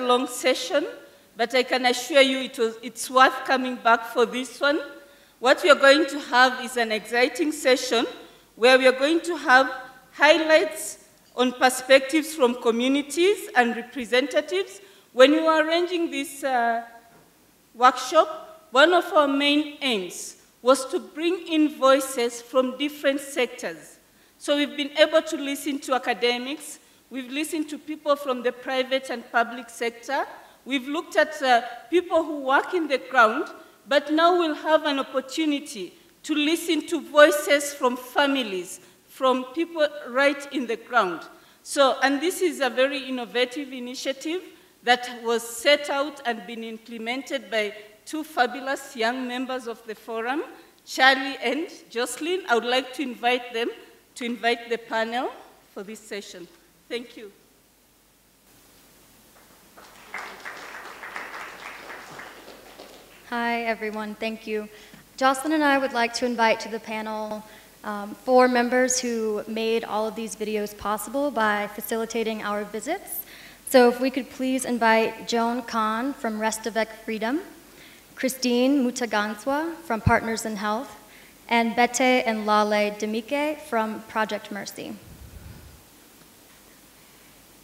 long session, but I can assure you it was, it's worth coming back for this one. What we are going to have is an exciting session where we are going to have highlights on perspectives from communities and representatives. When we were arranging this uh, workshop, one of our main aims was to bring in voices from different sectors. So we've been able to listen to academics, we've listened to people from the private and public sector, we've looked at uh, people who work in the ground, but now we'll have an opportunity to listen to voices from families, from people right in the ground. So, and this is a very innovative initiative that was set out and been implemented by two fabulous young members of the forum, Charlie and Jocelyn. I would like to invite them to invite the panel for this session. Thank you. Hi, everyone. Thank you. Jocelyn and I would like to invite to the panel um, four members who made all of these videos possible by facilitating our visits. So if we could please invite Joan Kahn from Restavek Freedom, Christine Mutaganswa from Partners in Health, and Bete and Lale Demeke from Project Mercy.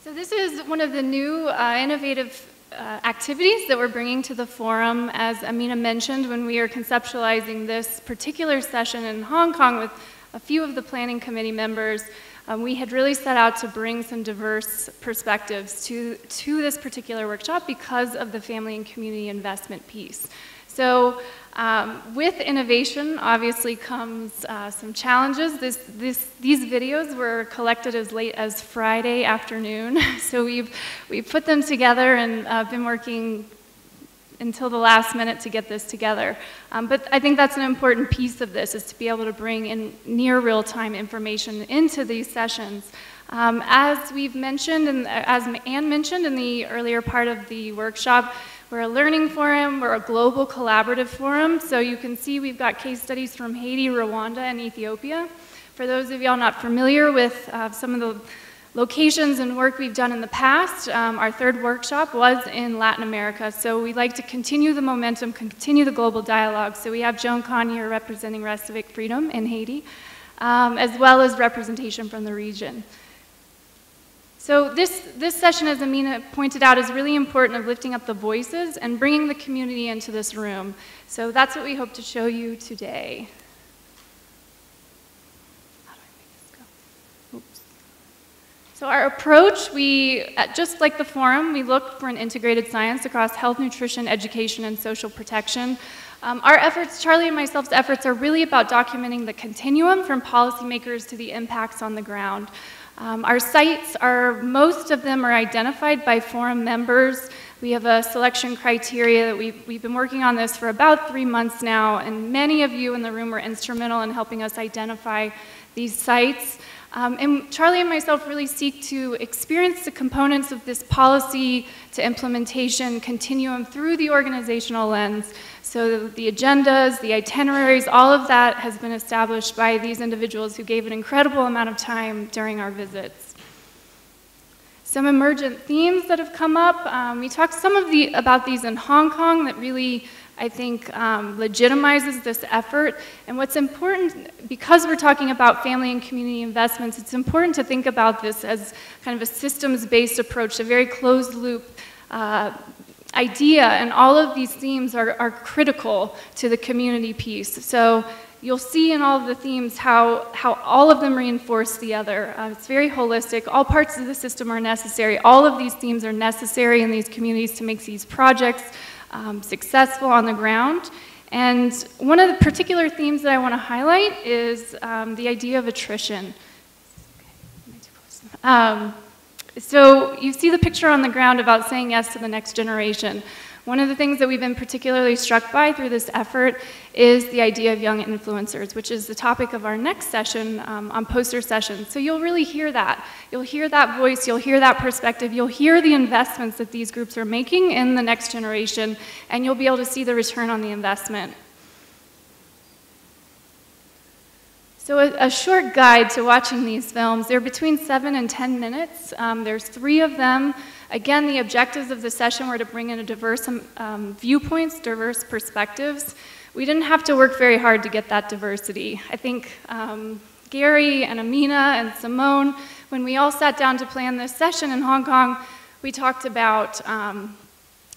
So this is one of the new uh, innovative uh, activities that we're bringing to the forum. As Amina mentioned, when we are conceptualizing this particular session in Hong Kong with a few of the planning committee members, um, we had really set out to bring some diverse perspectives to, to this particular workshop because of the family and community investment piece. So um, with innovation, obviously, comes uh, some challenges. This, this, these videos were collected as late as Friday afternoon, so we've, we've put them together and uh, been working until the last minute to get this together. Um, but I think that's an important piece of this, is to be able to bring in near real-time information into these sessions. Um, as we've mentioned, and as Anne mentioned in the earlier part of the workshop, we're a learning forum, we're a global collaborative forum, so you can see we've got case studies from Haiti, Rwanda, and Ethiopia. For those of y'all not familiar with uh, some of the locations and work we've done in the past. Um, our third workshop was in Latin America, so we'd like to continue the momentum, continue the global dialogue. So we have Joan Kahn here representing Restavek Freedom in Haiti, um, as well as representation from the region. So this, this session, as Amina pointed out, is really important of lifting up the voices and bringing the community into this room. So that's what we hope to show you today. So our approach, we, just like the forum, we look for an integrated science across health, nutrition, education, and social protection. Um, our efforts, Charlie and myself's efforts, are really about documenting the continuum from policymakers to the impacts on the ground. Um, our sites are, most of them are identified by forum members. We have a selection criteria that we've, we've been working on this for about three months now, and many of you in the room were instrumental in helping us identify these sites. Um, and Charlie and myself really seek to experience the components of this policy to implementation continuum through the organizational lens. So the agendas, the itineraries, all of that has been established by these individuals who gave an incredible amount of time during our visits. Some emergent themes that have come up, um, we talked some of the, about these in Hong Kong that really I think um, legitimizes this effort. And what's important, because we're talking about family and community investments, it's important to think about this as kind of a systems-based approach, a very closed loop uh, idea. And all of these themes are, are critical to the community piece. So you'll see in all of the themes how, how all of them reinforce the other. Uh, it's very holistic. All parts of the system are necessary. All of these themes are necessary in these communities to make these projects um, successful on the ground. And one of the particular themes that I want to highlight is um, the idea of attrition. Um, so you see the picture on the ground about saying yes to the next generation. One of the things that we've been particularly struck by through this effort is the idea of young influencers, which is the topic of our next session um, on poster sessions. So you'll really hear that. You'll hear that voice, you'll hear that perspective, you'll hear the investments that these groups are making in the next generation, and you'll be able to see the return on the investment. So, a, a, short guide to watching these films. They're between seven and 10 minutes. Um, there's three of them. Again, the objectives of the session were to bring in a diverse um, um, viewpoints, diverse perspectives. We didn't have to work very hard to get that diversity. I think um, Gary and Amina and Simone, when we all sat down to plan this session in Hong Kong, we talked about um,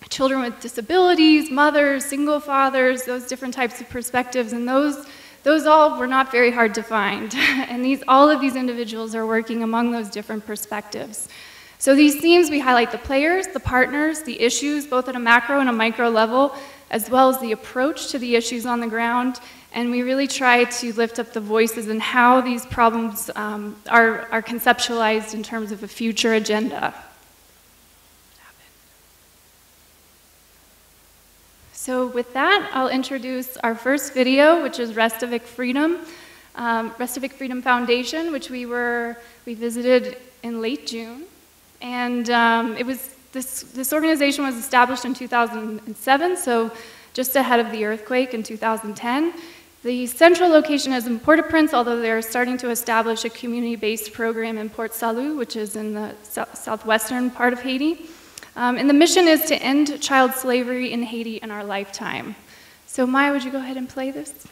children with disabilities, mothers, single fathers, those different types of perspectives, and those those all were not very hard to find. and these, all of these individuals are working among those different perspectives. So these themes, we highlight the players, the partners, the issues, both at a macro and a micro level, as well as the approach to the issues on the ground. And we really try to lift up the voices and how these problems um, are, are conceptualized in terms of a future agenda. So with that, I'll introduce our first video, which is Restavek Freedom, um, Freedom Foundation, which we were we visited in late June, and um, it was this this organization was established in 2007, so just ahead of the earthquake in 2010. The central location is in Port-au-Prince, although they're starting to establish a community-based program in Port Salut, which is in the southwestern part of Haiti. Um, and the mission is to end child slavery in Haiti in our lifetime. So, Maya, would you go ahead and play this?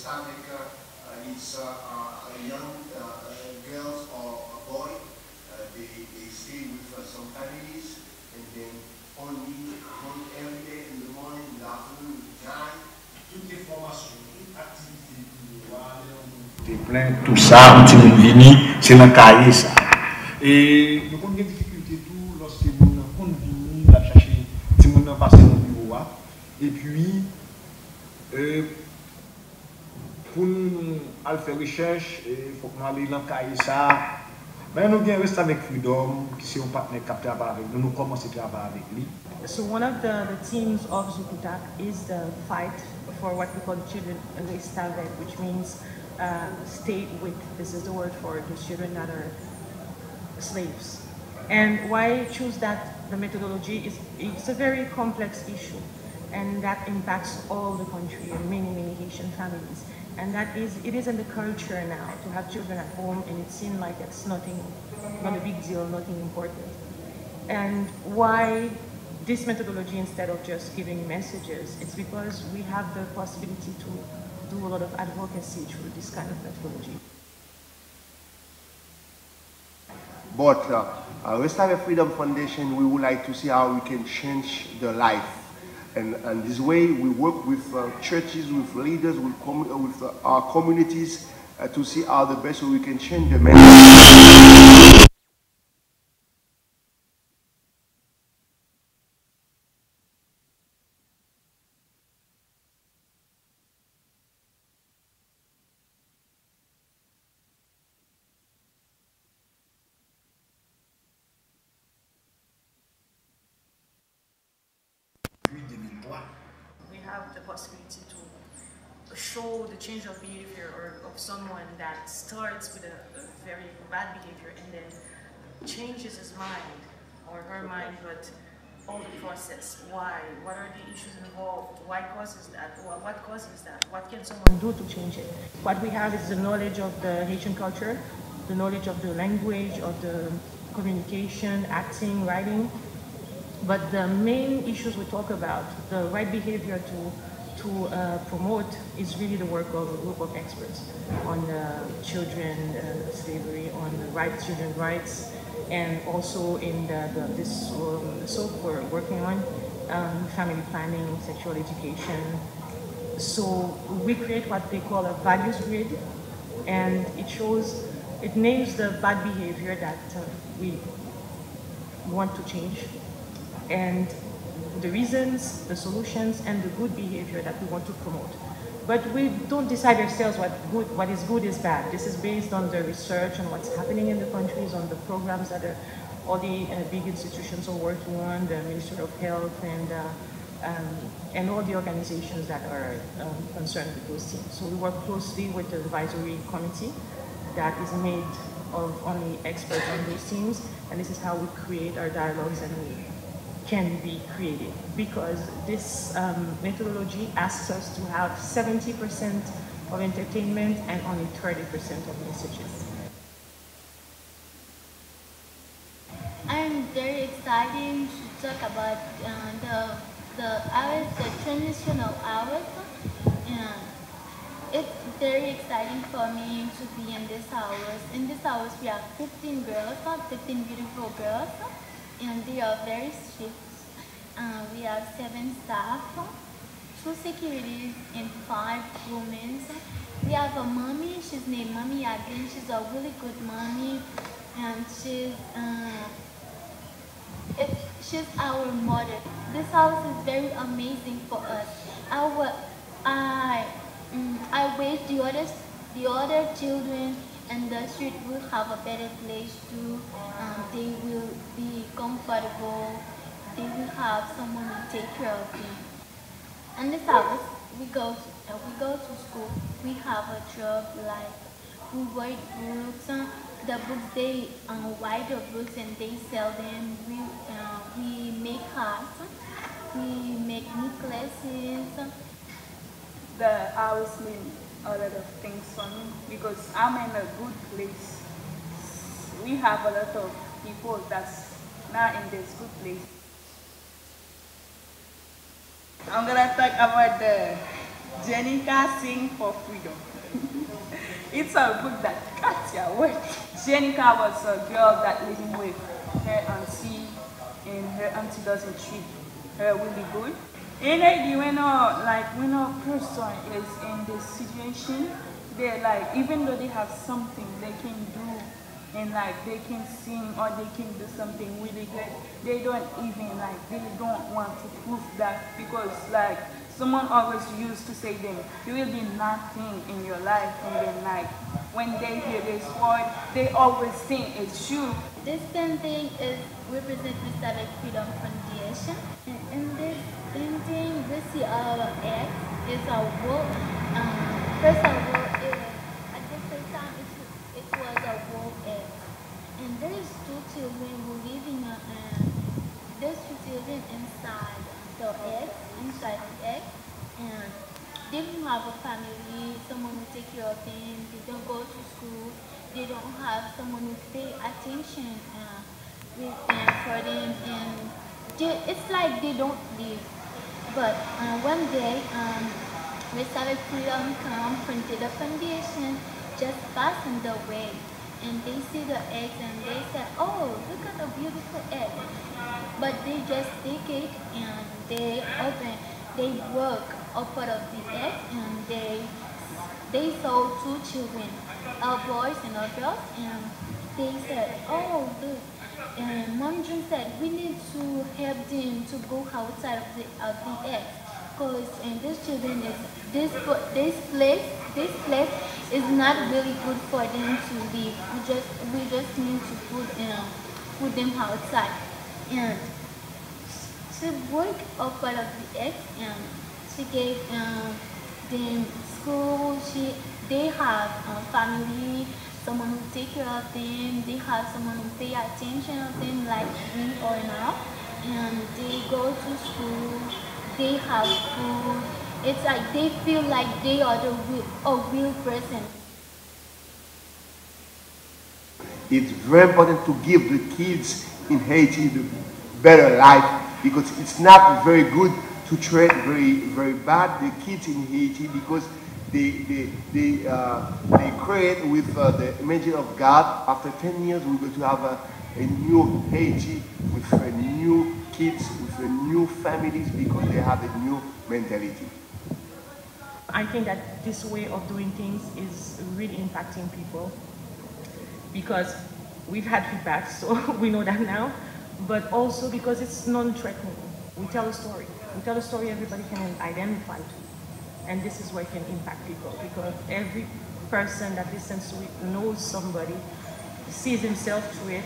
Islamic uh, is uh, uh, young girls or a boy. they, they stay with some families and then only one every day in the morning, in the afternoon, plein, tout ça, on c'est cahier ça. Et recherche, avec Freedom. So one of the, the themes of Zukutak is the fight for what we call the children Restavek, which means uh, stay with. This is the word for the children that are slaves. And why choose that, the methodology, is it's a very complex issue. And that impacts all the country and many, many Haitian families. And that is, it is in the culture now to have children at home and it seems like it's nothing, not a big deal, nothing important. And why this methodology instead of just giving messages? It's because we have the possibility to do a lot of advocacy through this kind of methodology. But uh, uh, Freedom Foundation, we would like to see how we can change the life and, and this way we work with uh, churches, with leaders, with, com with uh, our communities uh, to see how the best way we can change the message. Possibility to show the change of behavior or of someone that starts with a, a very bad behavior and then changes his mind or her mind, but all the process. Why? What are the issues involved? Why causes that? What causes that? What can someone do to change it? What we have is the knowledge of the Haitian culture, the knowledge of the language, of the communication, acting, writing. But the main issues we talk about, the right behavior to to uh, promote is really the work of a group of experts on uh, children uh, slavery, on the rights, children's rights, and also in the, the this um, SOAP we're working on, um, family planning, sexual education. So we create what they call a values grid, and it shows, it names the bad behavior that uh, we want to change, and the reasons, the solutions, and the good behavior that we want to promote. But we don't decide ourselves what, good, what is good is bad. This is based on the research and what's happening in the countries, on the programs that are, all the uh, big institutions are working on, the Ministry of Health and, uh, um, and all the organizations that are um, concerned with those things. So we work closely with the advisory committee that is made of only experts on those things, and this is how we create our dialogues and we can be created because this um, methodology asks us to have 70% of entertainment and only 30% of messages. I'm very excited to talk about uh, the the hours, the traditional hours, and it's very exciting for me to be in this hours. In this hours, we have 15 girls, 15 beautiful girls and they are very strict. Uh, we have seven staff, two securities, and five women. We have a mommy, she's named Mommy Agin. She's a really good mommy, and she's uh, it, she's our mother. This house is very amazing for us. Our I um, I wish the others the other children and the street will have a better place to, um, they will be comfortable, they will have someone to take care of them. And this house, we go, uh, we go to school, we have a job like we write books, uh, the books they uh, write the books and they sell them, we, uh, we make hats, we make necklaces. The house a lot of things for me because I'm in a good place. We have a lot of people that's not in this good place. I'm gonna talk about the Jenica Sing for Freedom. it's a book that Katya wrote. Jenica was a girl that living with her auntie and her auntie doesn't treat her really good. And when a like when a person is in this situation, they like even though they have something they can do and like they can sing or they can do something really good, they don't even like they don't want to prove that because like someone always used to say them, you will be nothing in your life and then like when they hear this word, they always think it's true. This painting is represent Mr. Freedom Foundation and in this painting, we see our egg is a wolf. Um, first of all, it, at the time, it, it was a wolf egg. And there is two children who living, uh, there's two children inside the egg, inside the egg. And they don't have a family, someone who take care of them, they don't go to school, they don't have someone who pay attention uh, with, uh, for them, and they, it's like they don't live. But uh, one day, um, we started freedom come printed a foundation just passing the way. And they see the eggs and they said, oh, look at the beautiful egg. But they just take it and they open, they broke a part of the egg and they they saw two children, a boy and a girl, and they said, oh, look, and Mom June said we need to help them to go outside of the of the egg because and this children is this this place this place is not really good for them to live. We just we just need to put um put them outside and she worked up part of the egg and she gave um, them school. She they have a family someone who take care of them, they have someone who pay attention of them like me or not, and they go to school, they have food, it's like they feel like they are the real, a real person. It's very important to give the kids in Haiti the better life because it's not very good to treat very, very bad the kids in Haiti because they, they, they, uh, create with uh, the image of God. After 10 years, we're going to have a, a new Haiti with a new kids, with a new families because they have a new mentality. I think that this way of doing things is really impacting people because we've had feedback, so we know that now, but also because it's non-threatening. We tell a story. We tell a story everybody can identify to. And this is where it can impact people because every person that listens to it knows somebody, sees himself through it,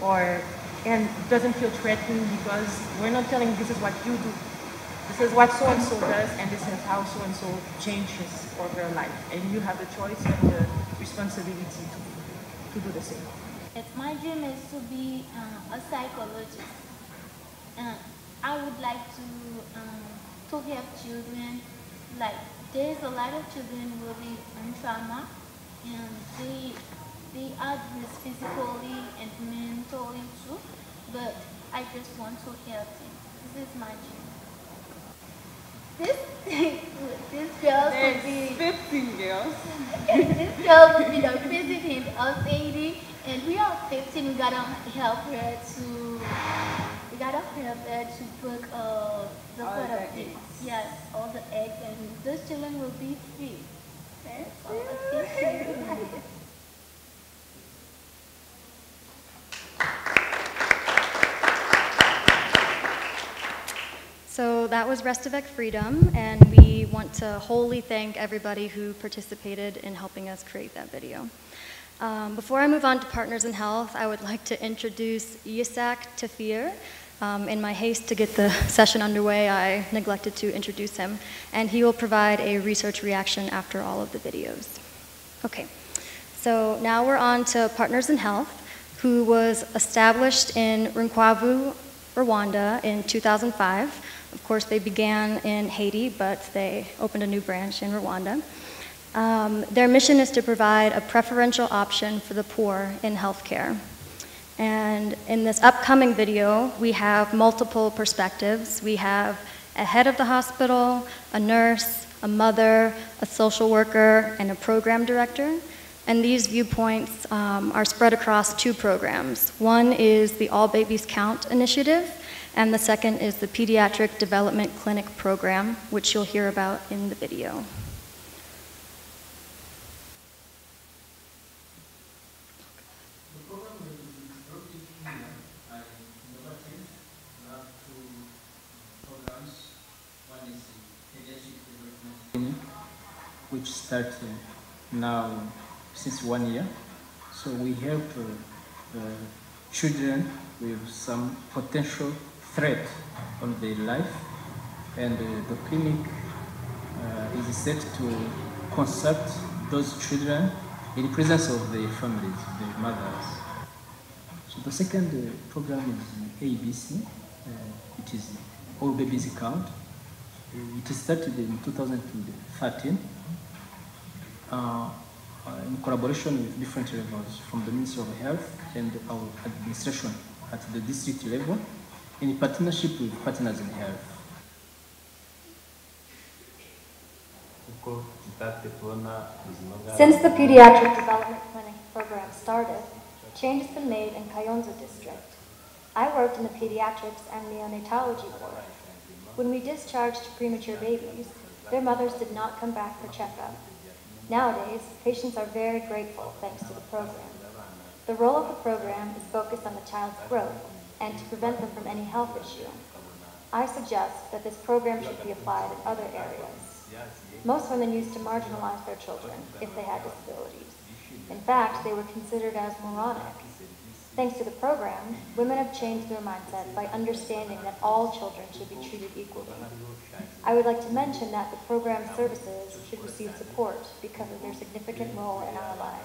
or and doesn't feel threatened because we're not telling this is what you do. This is what so-and-so does, and this is how so-and-so changes for their life. And you have the choice and the responsibility to, to do the same. My dream is to be uh, a psychologist. Uh, I would like to um, to help children. Like there's a lot of children who will be in trauma, and they they are physically and mentally too. But I just want to help them. This is my dream. This this girl will be 15 girls. this girl will be the president of Haiti, and we are 15. We gotta help her to. We gotta help her to book uh, the All photo the of it. eggs. Yes, all the eggs, and those children will be free. That's all. Thank you. So that was Restavek Freedom, and we want to wholly thank everybody who participated in helping us create that video. Um, before I move on to Partners in Health, I would like to introduce Yisak Tafere. Um, in my haste to get the session underway, I neglected to introduce him, and he will provide a research reaction after all of the videos. Okay, so now we're on to Partners in Health, who was established in Rwinkwavu, Rwanda in 2005. Of course, they began in Haiti, but they opened a new branch in Rwanda. Um, their mission is to provide a preferential option for the poor in healthcare. And in this upcoming video, we have multiple perspectives. We have a head of the hospital, a nurse, a mother, a social worker, and a program director. And these viewpoints um, are spread across two programs. One is the All Babies Count initiative, and the second is the Pediatric Development Clinic program, which you'll hear about in the video. The program will be brought in here are innovative. We have two programs. One is the pediatric development clinic, which started now since one year. So we help uh, uh, children with some potential threat on their life, and uh, the clinic is set to consult those children in presence of their families, their mothers. So the second uh, program is ABC, uh, it is All Babies Count. It started in 2013 uh, uh, in collaboration with different levels from the Ministry of Health and our administration at the district level in partnership with Partners in Health. uko tutatse kubona ubuzima bwabo Since the Pediatric Development Clinic program started, change has been made in Kayonza district. I worked in the pediatrics and neonatology ward. When we discharged premature babies, their mothers did not come back for checkup. Nowadays, patients are very grateful thanks to the program. The role of the program is focused on the child's growth and to prevent them from any health issue. I suggest that this program should be applied in other areas. Most women used to marginalize their children if they had disabilities. In fact, they were considered as moronic. Thanks to the program, women have changed their mindset by understanding that all children should be treated equally. I would like to mention that the program services should receive support because of their significant role in our lives.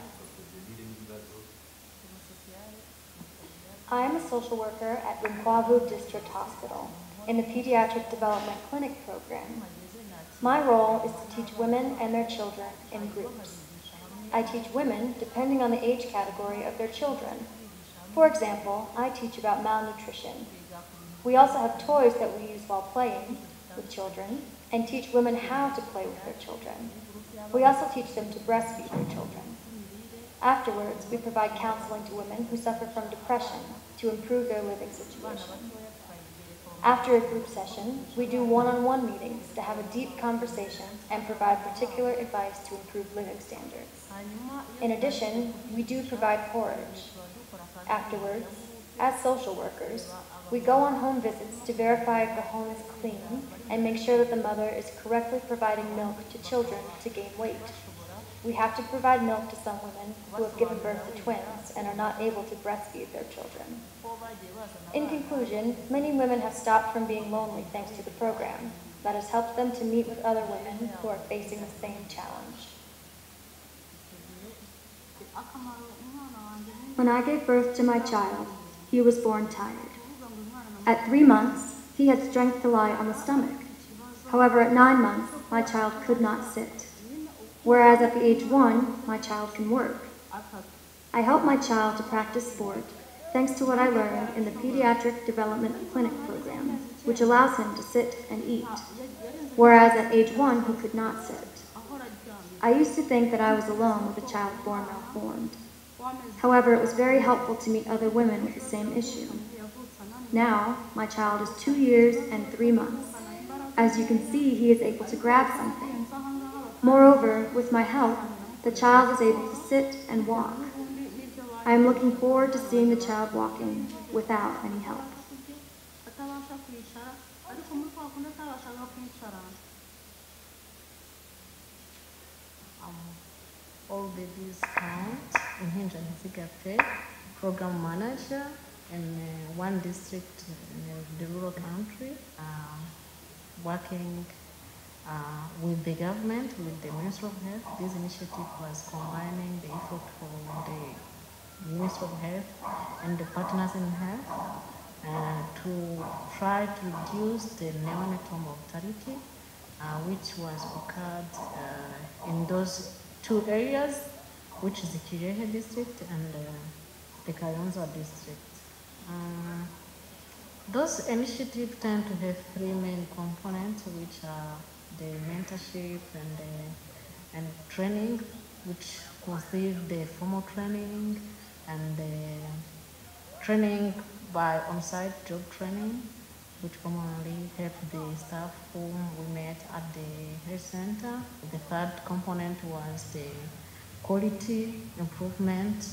I am a social worker at Rwinkwavu District Hospital in the Pediatric Development Clinic program. My role is to teach women and their children in groups. I teach women depending on the age category of their children. For example, I teach about malnutrition. We also have toys that we use while playing with children and teach women how to play with their children. We also teach them to breastfeed their children. Afterwards, we provide counseling to women who suffer from depression to improve their living situation. After a group session, we do one-on-one meetings to have a deep conversation and provide particular advice to improve living standards. In addition, we do provide porridge. Afterwards, as social workers, we go on home visits to verify if the home is clean and make sure that the mother is correctly providing milk to children to gain weight. We have to provide milk to some women who have given birth to twins and are not able to breastfeed their children. In conclusion, many women have stopped from being lonely thanks to the program that has helped them to meet with other women who are facing the same challenge. When I gave birth to my child, he was born tired. At three months, he had strength to lie on the stomach. However, at nine months, my child could not sit. Whereas at the age one, my child can work. I help my child to practice sport thanks to what I learned in the Pediatric Development Clinic program, which allows him to sit and eat. Whereas at age one, he could not sit. I used to think that I was alone with a child born malformed. However, it was very helpful to meet other women with the same issue. Now, my child is two years and three months. As you can see, he is able to grab something. Moreover, with my help, the child is able to sit and walk. I am looking forward to seeing the child walking without any help. all babies count impinja ntizigapfe program manager in uh, one district in uh, the rural country uh, working uh, with the government with the ministry of health. This initiative was combining the effort from the ministry of health and the partners in health uh, to try to reduce the neonatal mortality uh, which was occurred in those two areas, which is the Kirehe district and uh, the Kayonza district. Uh, those initiatives tend to have three main components, which are the mentorship and, uh, and training, which consist the formal training and the training by on-site job training, which commonly help the staff whom we met at the health center. The third component was the quality improvement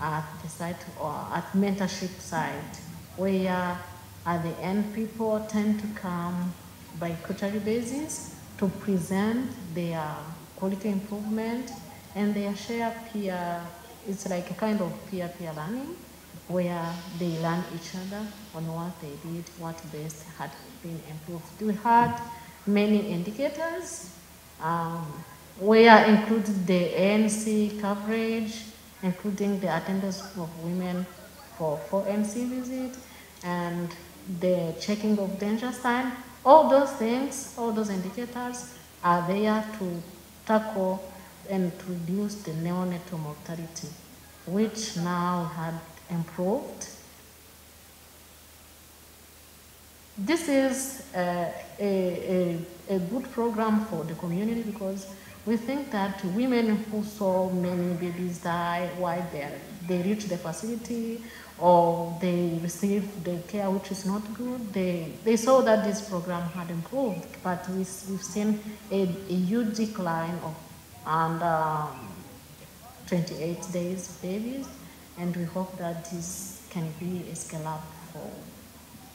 at the site or at mentorship site, where at the end people tend to come by quarterly basis to present their quality improvement and they share peer, it's like a kind of peer-peer learning where they learn each other on what they did, what best had been improved. We had many indicators um, where included the ANC coverage, including the attendance of women for, for ANC visit, and the checking of danger sign. All those things, all those indicators are there to tackle and to reduce the neonatal mortality, which now had improved. This is a, a, a, a, good program for the community because we think that women who saw many babies die while they they reach the facility or they receive the care which is not good, they, they saw that this program had improved, but we, we've seen a, a huge decline of under um, 28 days babies and we hope that this can be a scale up for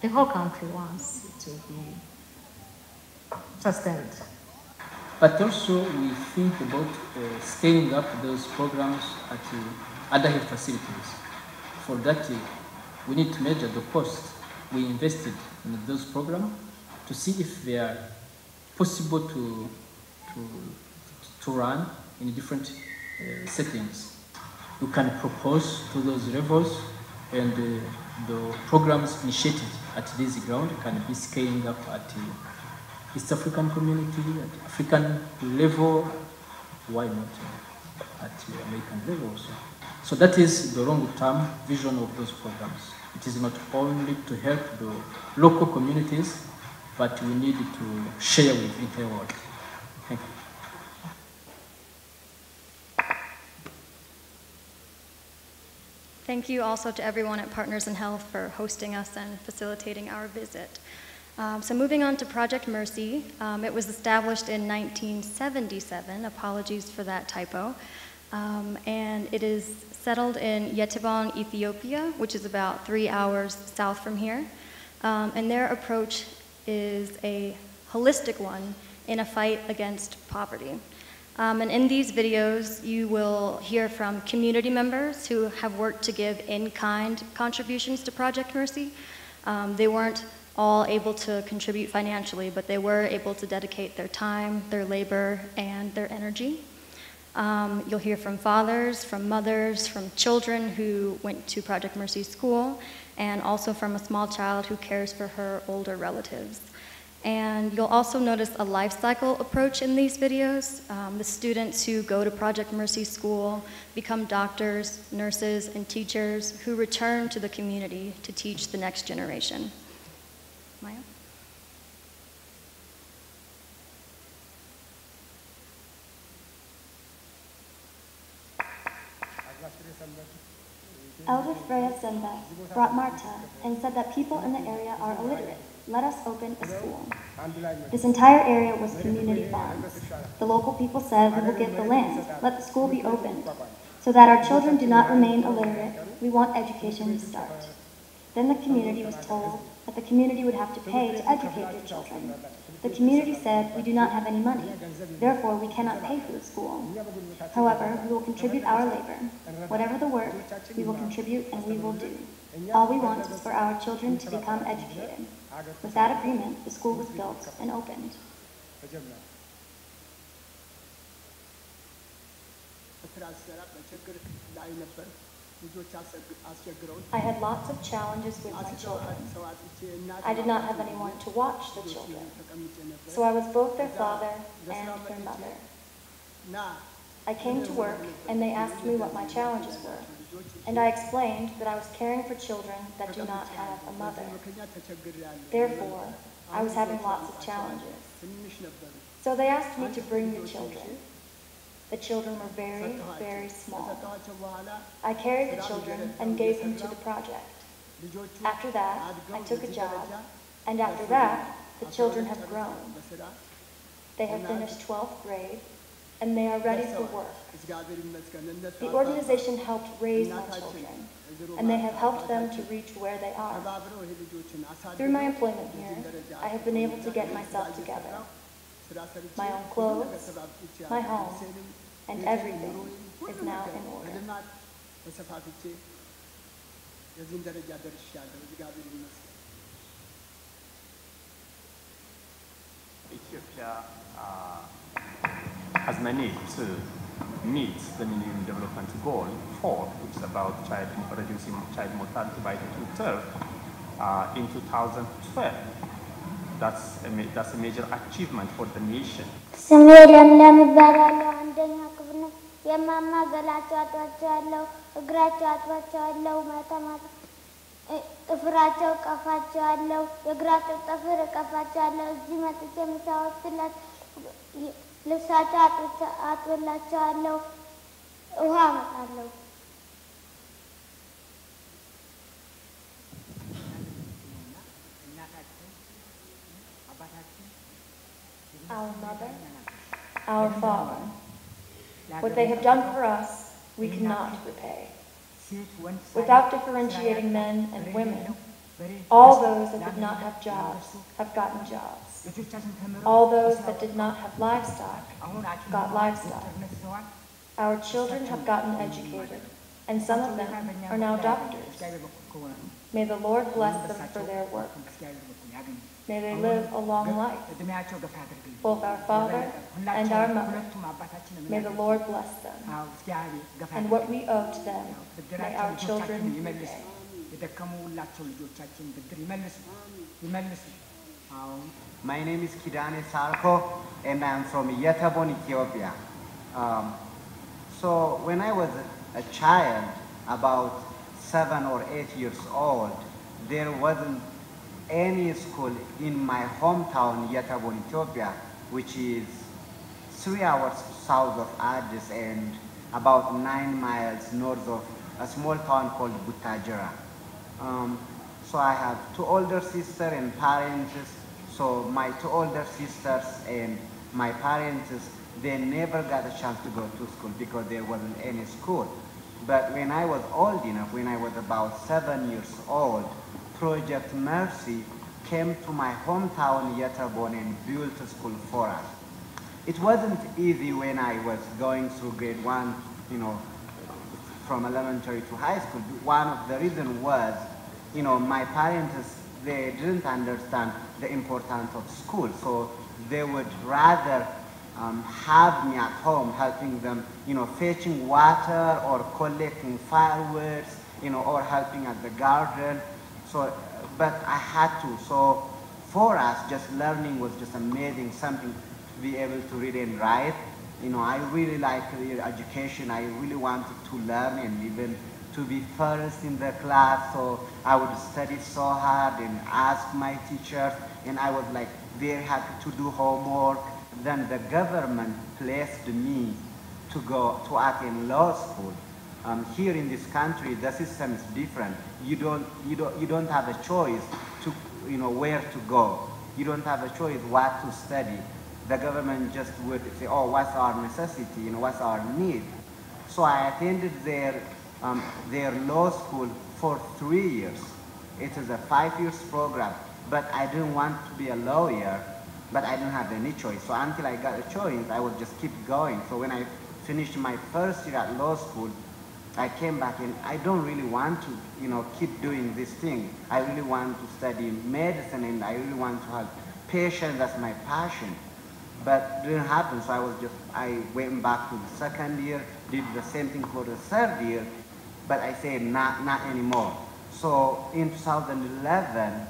the whole country once will be sustained. But also we think about uh, scaling up those programs at uh, other health facilities. For that, uh, we need to measure the cost we invested in those programs to see if they are possible to, to, to run in different uh, settings you can propose to those levels and uh, the programs initiated at this ground can be scaling up at the East African community, at African level, why not at the American level also. So that is the long-term vision of those programs. It is not only to help the local communities, but we need to share with the entire world. Thank you. Thank you also to everyone at Partners in Health for hosting us and facilitating our visit. Um, so moving on to Project Mercy, um, it was established in 1977. Apologies for that typo. Um, and it is settled in Yetebon, Ethiopia, which is about three hours south from here. Um, and their approach is a holistic one in a fight against poverty. Um, and in these videos, you will hear from community members who have worked to give in-kind contributions to Project Mercy. Um, they weren't all able to contribute financially, but they were able to dedicate their time, their labor, and their energy. Um, you'll hear from fathers, from mothers, from children who went to Project Mercy School, and also from a small child who cares for her older relatives. And you'll also notice a life cycle approach in these videos. Um, the students who go to Project Mercy School become doctors, nurses, and teachers who return to the community to teach the next generation. Maya? Elder Freya brought Marta and said that people in the area are illiterate. Let us open a school. This entire area was community farms. The local people said we will give the land. Let the school be opened. So that our children do not remain illiterate, we want education to start. Then the community was told that the community would have to pay to educate their children. The community said, we do not have any money, therefore we cannot pay for the school. However, we will contribute our labor. Whatever the work, we will contribute and we will do. All we want is for our children to become educated. With that agreement, the school was built and opened. I had lots of challenges with my children. I did not have anyone to watch the children. So I was both their father and their mother. I came to work and they asked me what my challenges were. And I explained that I was caring for children that do not have a mother. Therefore, I was having lots of challenges. So they asked me to bring the children. The children were very, very small. I carried the children and gave them to the project. After that, I took a job, and after that, the children have grown. They have finished 12th grade, and they are ready for work. The organization helped raise my children, and they have helped them to reach where they are. Through my employment here, I have been able to get myself together. My own clothes, my home, and everything is now in order. Ethiopia uh, has managed to meet the Millennium Development Goal 4, which is about child, reducing child mortality by two-thirds uh, in 2012. That's a, that's a major achievement for the nation. የማማ ገላቸው አጥባቸዋለሁ፣ እግራቸው አጥባቸዋለሁ፣ ማታ ማታ እ- ጥፍራቸው እቀፋቸዋለሁ፣ የእግራቸው ጥፍር እቀፋቸዋለሁ። እዚህ መጥቼ ምሳ ወስድላት ልብሳቸው አጥብላቸዋለሁ፣ ውሃ አመጣለሁ። Our mother, our father. What they have done for us, we cannot repay. Without differentiating men and women, all those that did not have jobs have gotten jobs. All those that did not have livestock got livestock. Our children have gotten educated, and some of them are now doctors. May the Lord bless them for their work. May they live a long life, both our father and our mother. May the Lord bless them. And what we owe to them, may our children repay. My name is Kidane Sarko, and I'm from Yetebon, Ethiopia. Um, so when I was a child, about seven or eight years old, there wasn't any school in my hometown, Yetebon, Ethiopia, which is three hours south of Addis and about nine miles north of a small town called Butajira. Um, so I have two older sisters and parents So my two older sisters and my parents, they never got a chance to go to school because there wasn't any school. But when I was old enough, when I was about seven years old, Project Mercy came to my hometown, Yetebon, and built a school for us. It wasn't easy when I was going through grade one, you know, from elementary to high school. One of the reasons was, you know, my parents, they didn't understand the importance of school. So they would rather um, have me at home helping them, you know, fetching water or collecting firewood, you know, or helping at the garden. So, but I had to. So for us, just learning was just amazing, something to be able to read and write. You know, I really like education. I really wanted to learn and even to be first in the class. So I would study so hard and ask my teachers, and I was like very happy to do homework. Then the government placed me to go to attend law school. Um, here in this country, the system is different. You don't, you don't, you don't have a choice to, you know, where to go. You don't have a choice what to study. The government just would say, oh, what's our necessity, you know, what's our need. So I attended their, um, their law school for three years. It is a five years program, but I didn't want to be a lawyer, but I didn't have any choice. So until I got a choice, I would just keep going. So when I finished my first year at law school, I came back and I don't really want to, you know, keep doing this thing. I really want to study medicine and I really want to help patients. That's my passion. But it didn't happen, so I was just, I went back to the second year, did the same thing for the third year, but I said not, not anymore. So in 2011,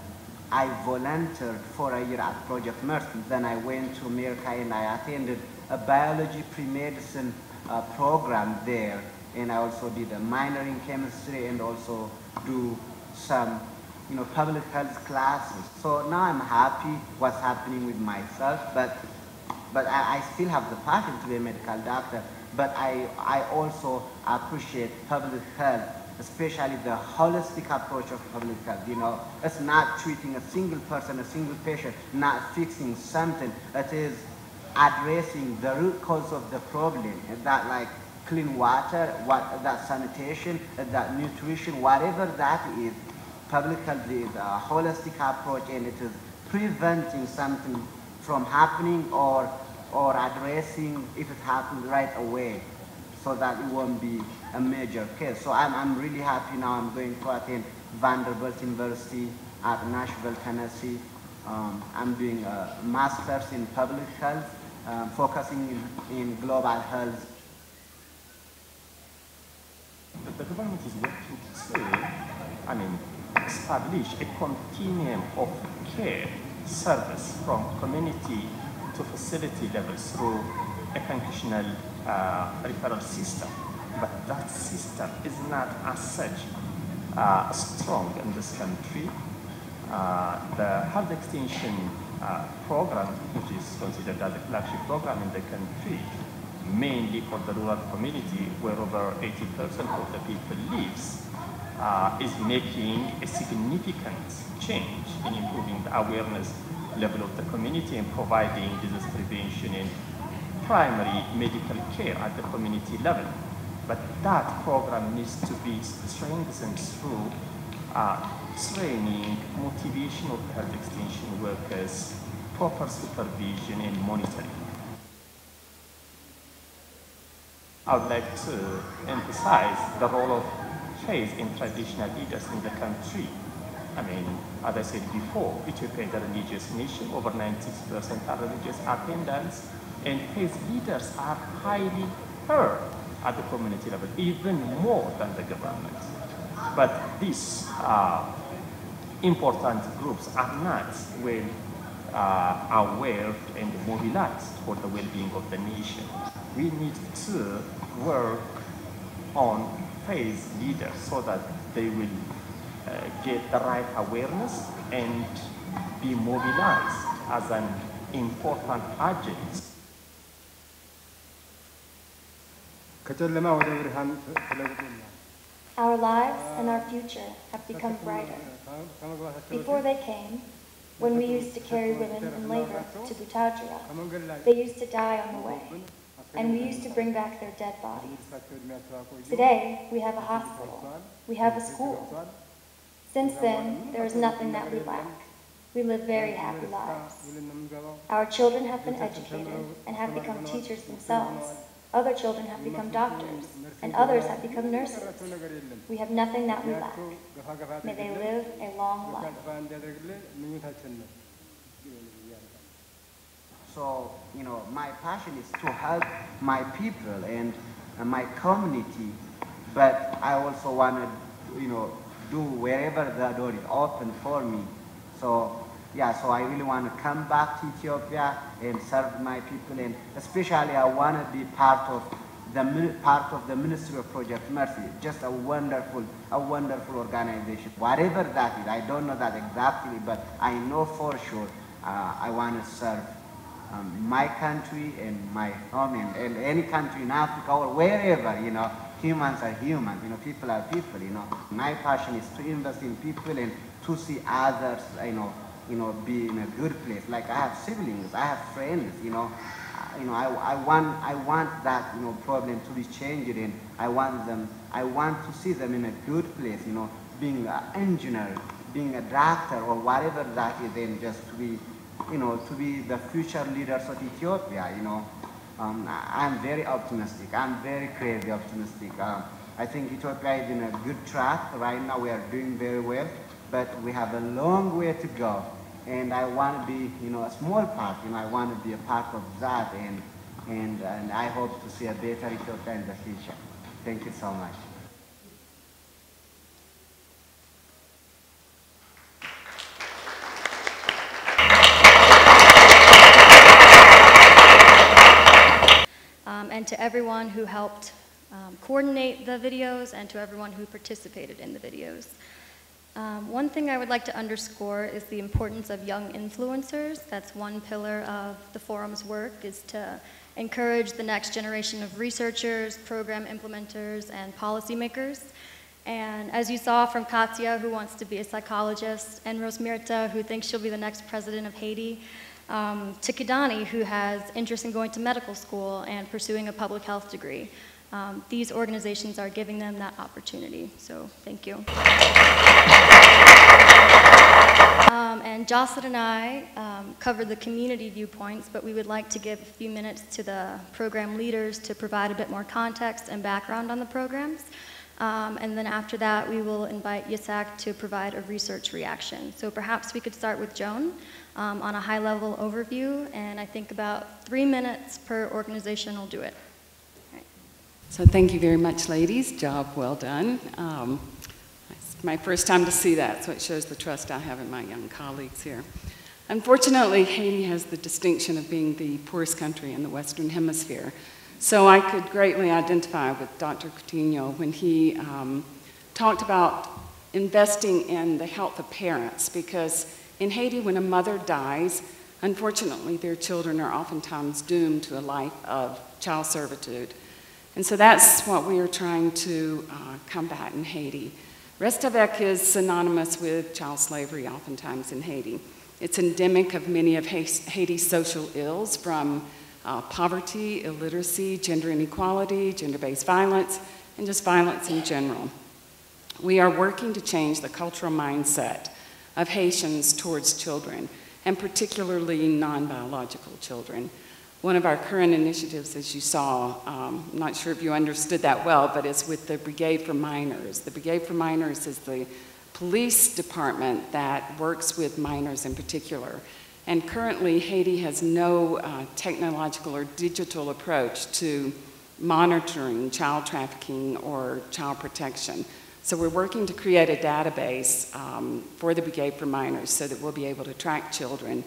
I volunteered for a year at Project Mercy. Then I went to America and I attended a biology pre-medicine uh, program there and I also did a minor in chemistry and also do some, you know, public health classes. So now I'm happy what's happening with myself, but but I, I still have the passion to be a medical doctor. But I I also appreciate public health, especially the holistic approach of public health. You know, it's not treating a single person, a single patient, not fixing something. It is addressing the root cause of the problem. And that like clean water, what, that sanitation, that nutrition, whatever that is, public health is a holistic approach and it is preventing something from happening or, or addressing if it happens right away so that it won't be a major case. So I'm, I'm really happy now I'm going to attend Vanderbilt University at Nashville, Tennessee. Um, I'm doing a master's in public health, um, focusing in, in global health the government is working to, I mean, establish a continuum of care service from community to facility levels through a functional uh, referral system. But that system is not as such uh, strong in this country. Uh, the health extension uh, program, which is considered as a flagship program in the country, mainly for the rural community where over 80% of the people lives, uh, is making a significant change in improving the awareness level of the community and providing disease prevention and primary medical care at the community level. But that program needs to be strengthened through uh, training, motivation of health extension workers, proper supervision and monitoring. I would like to emphasize the role of faith in traditional leaders in the country. I mean, as I said before, Ethiopia is a religious nation, over 96% are religious attendance, and faith leaders are highly heard at the community level, even more than the government. But these uh, important groups are not well uh, aware and mobilized for the well-being of the nation we need to work on phase leaders so that they will uh, get the right awareness and be mobilized as an important agent. Our lives and our future have become brighter. Before they came, when we used to carry women in labor to Butajira. They used to die on the way, and we used to bring back their dead bodies. Today, we have a hospital. We have a school. Since then, there is nothing that we lack. We live very happy lives. Our children have been educated and have become teachers themselves. Other children have become doctors, and others have become nurses. We have nothing that we lack. May they live a long life. So, you know, my passion is to help my people and, my community, but I also want to, you know, do wherever the door is open for me. So, yeah, so I really want to come back to Ethiopia and serve my people, and especially I want to be part of the part of the Ministry of Project Mercy. Just a wonderful, a wonderful organization. Whatever that is, I don't know that exactly, but I know for sure uh, I want to serve um, my country and my home and, and any country in Africa or wherever, you know, humans are humans, you know, people are people, you know. My passion is to invest in people and to see others, you know, you know, be in a good place. Like I have siblings, I have friends, you know, you know, I, I want, I want that, you know, problem to be changed and I want them, I want to see them in a good place, you know, being an engineer, being a doctor or whatever that is and just to be you know, to be the future leaders of Ethiopia, you know. Um, I'm very optimistic. I'm very crazy optimistic. Um, I think Ethiopia is in a good track. Right now we are doing very well, but we have a long way to go. And I want to be, you know, a small part, you know, I want to be a part of that and, and, and I hope to see a better Ethiopia in the future. Thank you so much. um, and to everyone who helped um, coordinate the videos and to everyone who participated in the videos. Um, one thing I would like to underscore is the importance of young influencers. That's one pillar of the forum's work is to encourage the next generation of researchers, program implementers, and policymakers. And as you saw from Katya, who wants to be a psychologist, and Rosmirta, who thinks she'll be the next president of Haiti, um, to Kidani, who has interest in going to medical school and pursuing a public health degree. Um, these organizations are giving them that opportunity. So thank you. Um, and Jocelyn and I um, covered the community viewpoints, but we would like to give a few minutes to the program leaders to provide a bit more context and background on the programs. Um, and then after that, we will invite Yisak to provide a research reaction. So perhaps we could start with Joan um, on a high-level overview, and I think about three minutes per organization will do it. So thank you very much, ladies. Job well done. Um, it's my first time to see that, so it shows the trust I have in my young colleagues here. Unfortunately, Haiti has the distinction of being the poorest country in the Western Hemisphere. So I could greatly identify with Dr. Coutinho when he um, talked about investing in the health of parents, because in Haiti, when a mother dies, unfortunately, their children are oftentimes doomed to a life of child servitude. And so that's what we are trying to uh, combat in Haiti. Restavek is synonymous with child slavery, oftentimes in Haiti. It's endemic of many of Haiti's social ills, from uh, poverty, illiteracy, gender inequality, gender based violence, and just violence in general. We are working to change the cultural mindset of Haitians towards children, and particularly non biological children. One of our current initiatives, as you saw, um, I'm not sure if you understood that well, but it's with the Brigade for Minors. The Brigade for Minors is the police department that works with minors in particular. And currently, Haiti has no uh, technological or digital approach to monitoring child trafficking or child protection. So we're working to create a database um, for the Brigade for Minors so that we'll be able to track children.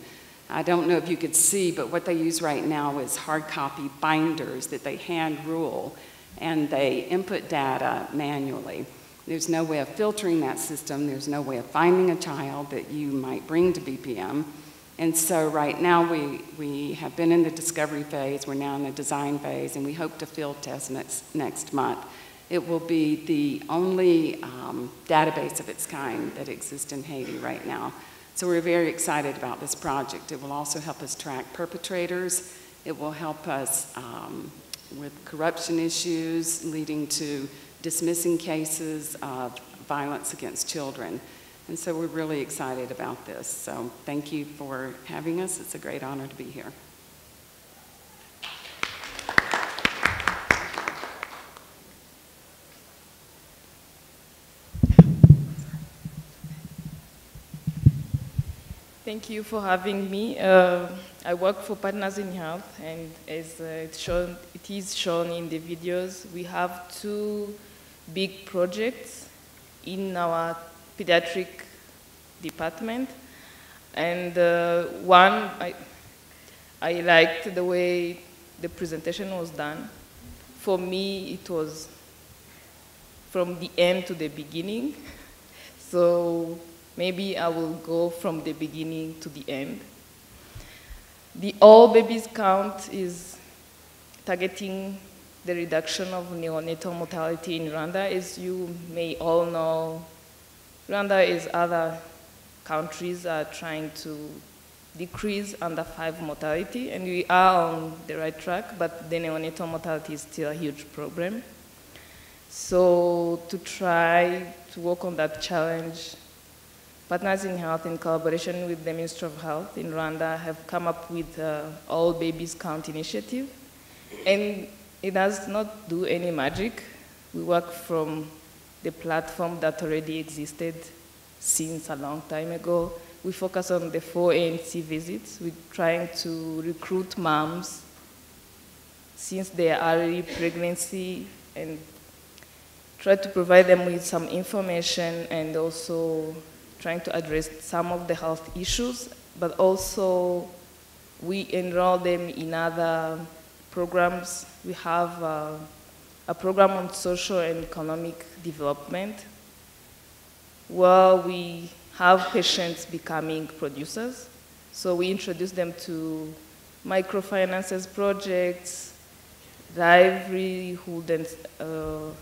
I don't know if you could see, but what they use right now is hard copy binders that they hand rule and they input data manually. There's no way of filtering that system. There's no way of finding a child that you might bring to BPM. And so right now we, we have been in the discovery phase, we're now in the design phase, and we hope to field test next, next month. It will be the only um, database of its kind that exists in Haiti right now. So we're very excited about this project. It will also help us track perpetrators. It will help us um, with corruption issues leading to dismissing cases of violence against children. And so we're really excited about this. So thank you for having us. It's a great honor to be here. Thank you for having me. Uh, I work for Partners in Health, and as uh, it's shown, it is shown in the videos, we have two big projects in our pediatric department. And uh, one, I, I liked the way the presentation was done. For me, it was from the end to the beginning. So Maybe I will go from the beginning to the end. The All Babies Count is targeting the reduction of neonatal mortality in Rwanda. As you may all know, Rwanda is other countries are trying to decrease under five mortality, and we are on the right track, but the neonatal mortality is still a huge problem. So to try to work on that challenge, Partners in Health, in collaboration with the Ministry of Health in Rwanda, have come up with uh, All Babies Count initiative. And it does not do any magic. We work from the platform that already existed since a long time ago. We focus on the four ANC visits. We're trying to recruit moms since their early pregnancy and try to provide them with some information and also trying to address some of the health issues, but also we enroll them in other programs. We have uh, a program on social and economic development where we have patients becoming producers. So we introduce them to microfinances projects, livelihood and uh,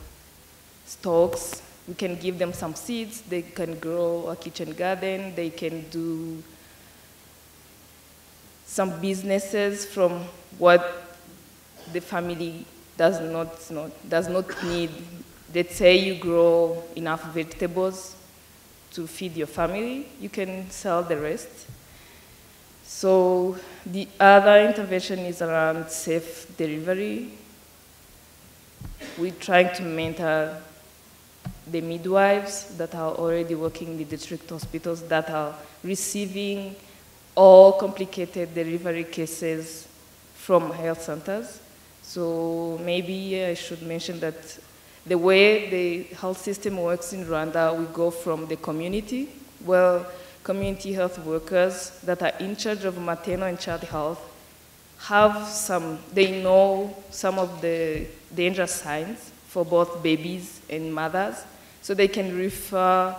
stocks, we can give them some seeds, they can grow a kitchen garden, they can do some businesses from what the family does not, not, does not need. Let's say you grow enough vegetables to feed your family, you can sell the rest. So the other intervention is around safe delivery. We're trying to mentor the midwives that are already working in the district hospitals that are receiving all complicated delivery cases from health centers. So maybe I should mention that the way the health system works in Rwanda, we go from the community, well, community health workers that are in charge of maternal and child health have some, they know some of the danger signs for both babies and mothers. So they can refer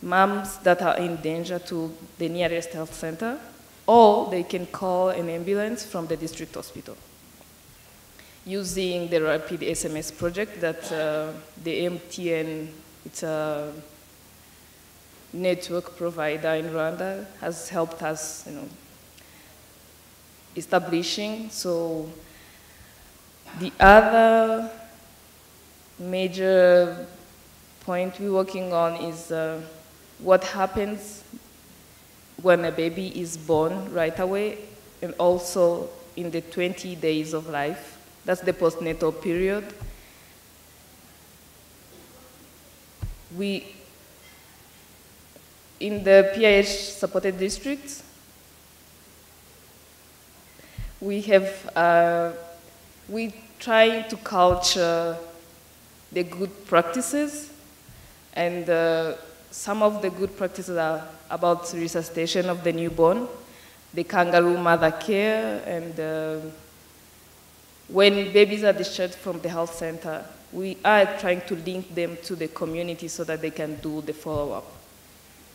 moms that are in danger to the nearest health center, or they can call an ambulance from the district hospital using the rapid SMS project that uh, the MTN, it's a network provider in Rwanda, has helped us, you know, establishing. So the other major point we're working on is uh, what happens when a baby is born right away and also in the 20 days of life. That's the postnatal period. We, in the PIH supported districts, we have, uh, we try to culture the good practices and uh, some of the good practices are about resuscitation of the newborn, the kangaroo mother care, and uh, when babies are discharged from the health center, we are trying to link them to the community so that they can do the follow-up.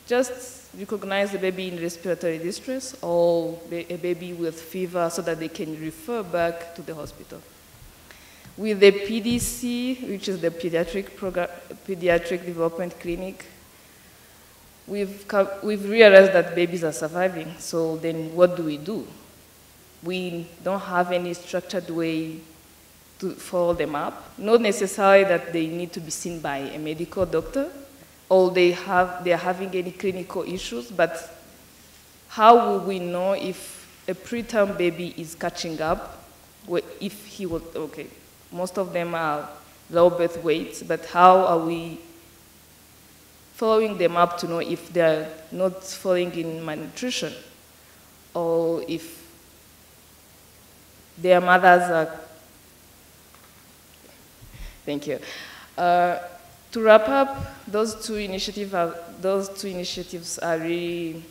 Just recognize the baby in respiratory distress or a baby with fever so that they can refer back to the hospital. With the PDC, which is the Pediatric, Program, Pediatric Development Clinic, we've, we've realized that babies are surviving. So then what do we do? We don't have any structured way to follow them up. Not necessarily that they need to be seen by a medical doctor or they, have, they are having any clinical issues, but how will we know if a preterm baby is catching up? If he was, okay, most of them are low birth weights, but how are we following them up to know if they're not falling in malnutrition or if their mothers are. Thank you. Uh, to wrap up, those two are, those two initiatives are really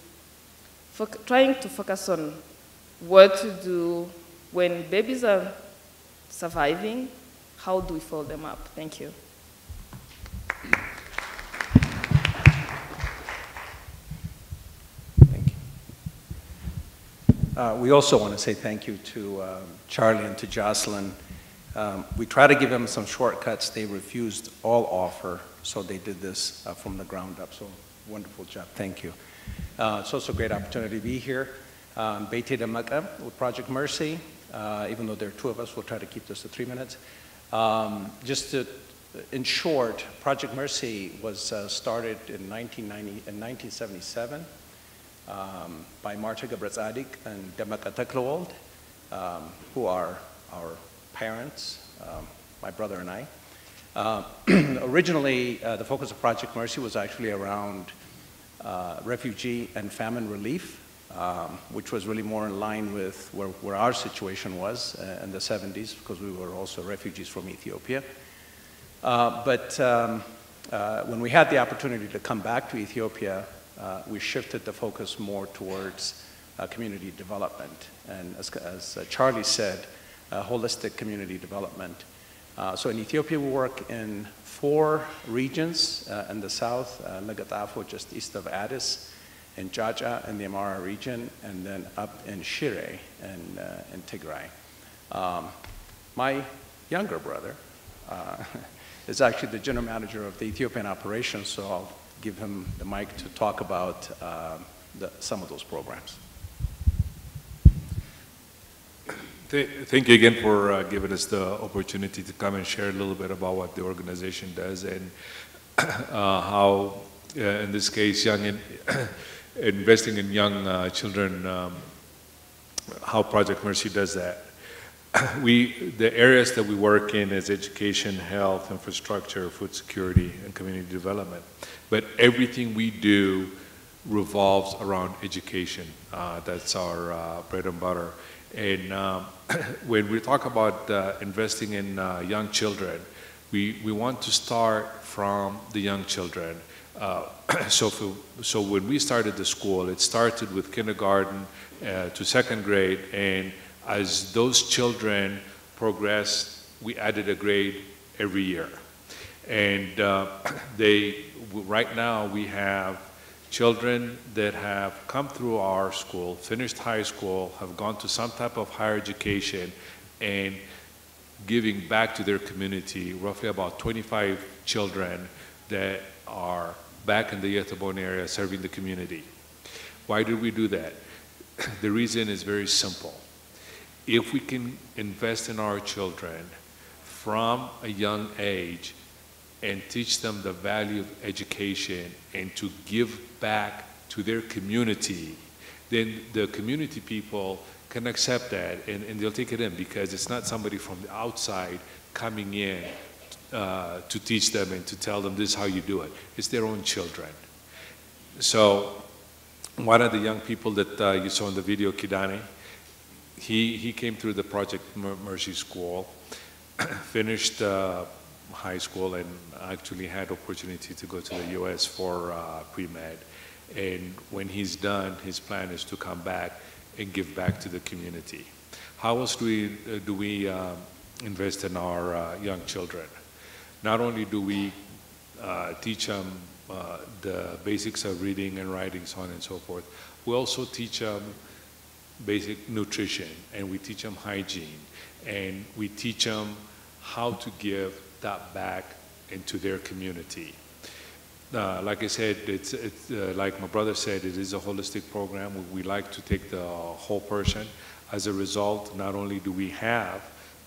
trying to focus on what to do when babies are surviving. How do we follow them up? Thank you. Uh, we also want to say thank you to uh, Charlie and to Jocelyn. Um, we tried to give them some shortcuts. They refused all offer, so they did this uh, from the ground up. So wonderful job. Thank you. Uh, it's also a great opportunity to be here. Um, Demeke with Project Mercy. Uh, even though there are two of us, we'll try to keep this to three minutes. Um, just to, in short, Project Mercy was uh, started in 1990, in 1977 um, by Marta Gabre-Tsadick and Demeke Tekle-Wold, um, who are our parents, um, my brother and I. Uh, originally, uh, the focus of Project Mercy was actually around uh, refugee and famine relief, um, which was really more in line with where, where our situation was uh, in the 70s, because we were also refugees from Ethiopia. Uh, but um, uh, when we had the opportunity to come back to Ethiopia, uh, we shifted the focus more towards uh, community development. And as, as uh, Charlie said, holistic community development. so in Ethiopia, we work in four regions in the south, uh, Lagathafo, just east of Addis, in Jaja in the Amhara region, and then up in Shire in, uh, in Tigray. Um, my younger brother uh, is actually the general manager of the Ethiopian operations, so I'll give him the mic to talk about uh, the, some of those programs. Thank you again for uh, giving us the opportunity to come and share a little bit about what the organization does and uh, how, uh, in this case, young investing in young uh, children, um, how Project Mercy does that. we, the areas that we work in is education, health, infrastructure, food security, and community development. But everything we do revolves around education. Uh, that's our uh, bread and butter. And um, when we talk about uh, investing in uh, young children, we, we want to start from the young children. Uh, so, for, so when we started the school, it started with kindergarten uh, to second grade, and as those children progressed, we added a grade every year. And uh, they, right now we have children that have come through our school, finished high school, have gone to some type of higher education, and giving back to their community, roughly about 25 children that are back in the Yetebon area serving the community. Why did we do that? The reason is very simple if we can invest in our children from a young age and teach them the value of education and to give back to their community, then the community people can accept that and, and they'll take it in because it's not somebody from the outside coming in uh, to teach them and to tell them this is how you do it. It's their own children. So one of the young people that uh, you saw in the video, Kidani, he, he came through the Project Mercy School, finished uh, high school, and actually had opportunity to go to the U.S. for uh, pre-med. And when he's done, his plan is to come back and give back to the community. How else do we, uh, do we um, invest in our uh, young children? Not only do we uh, teach them uh, the basics of reading and writing, so on and so forth, we also teach them basic nutrition and we teach them hygiene and we teach them how to give that back into their community. uh, like I said, it's, it's uh, like my brother said, it is a holistic program. We, we like to take the whole person. As a result, not only do we have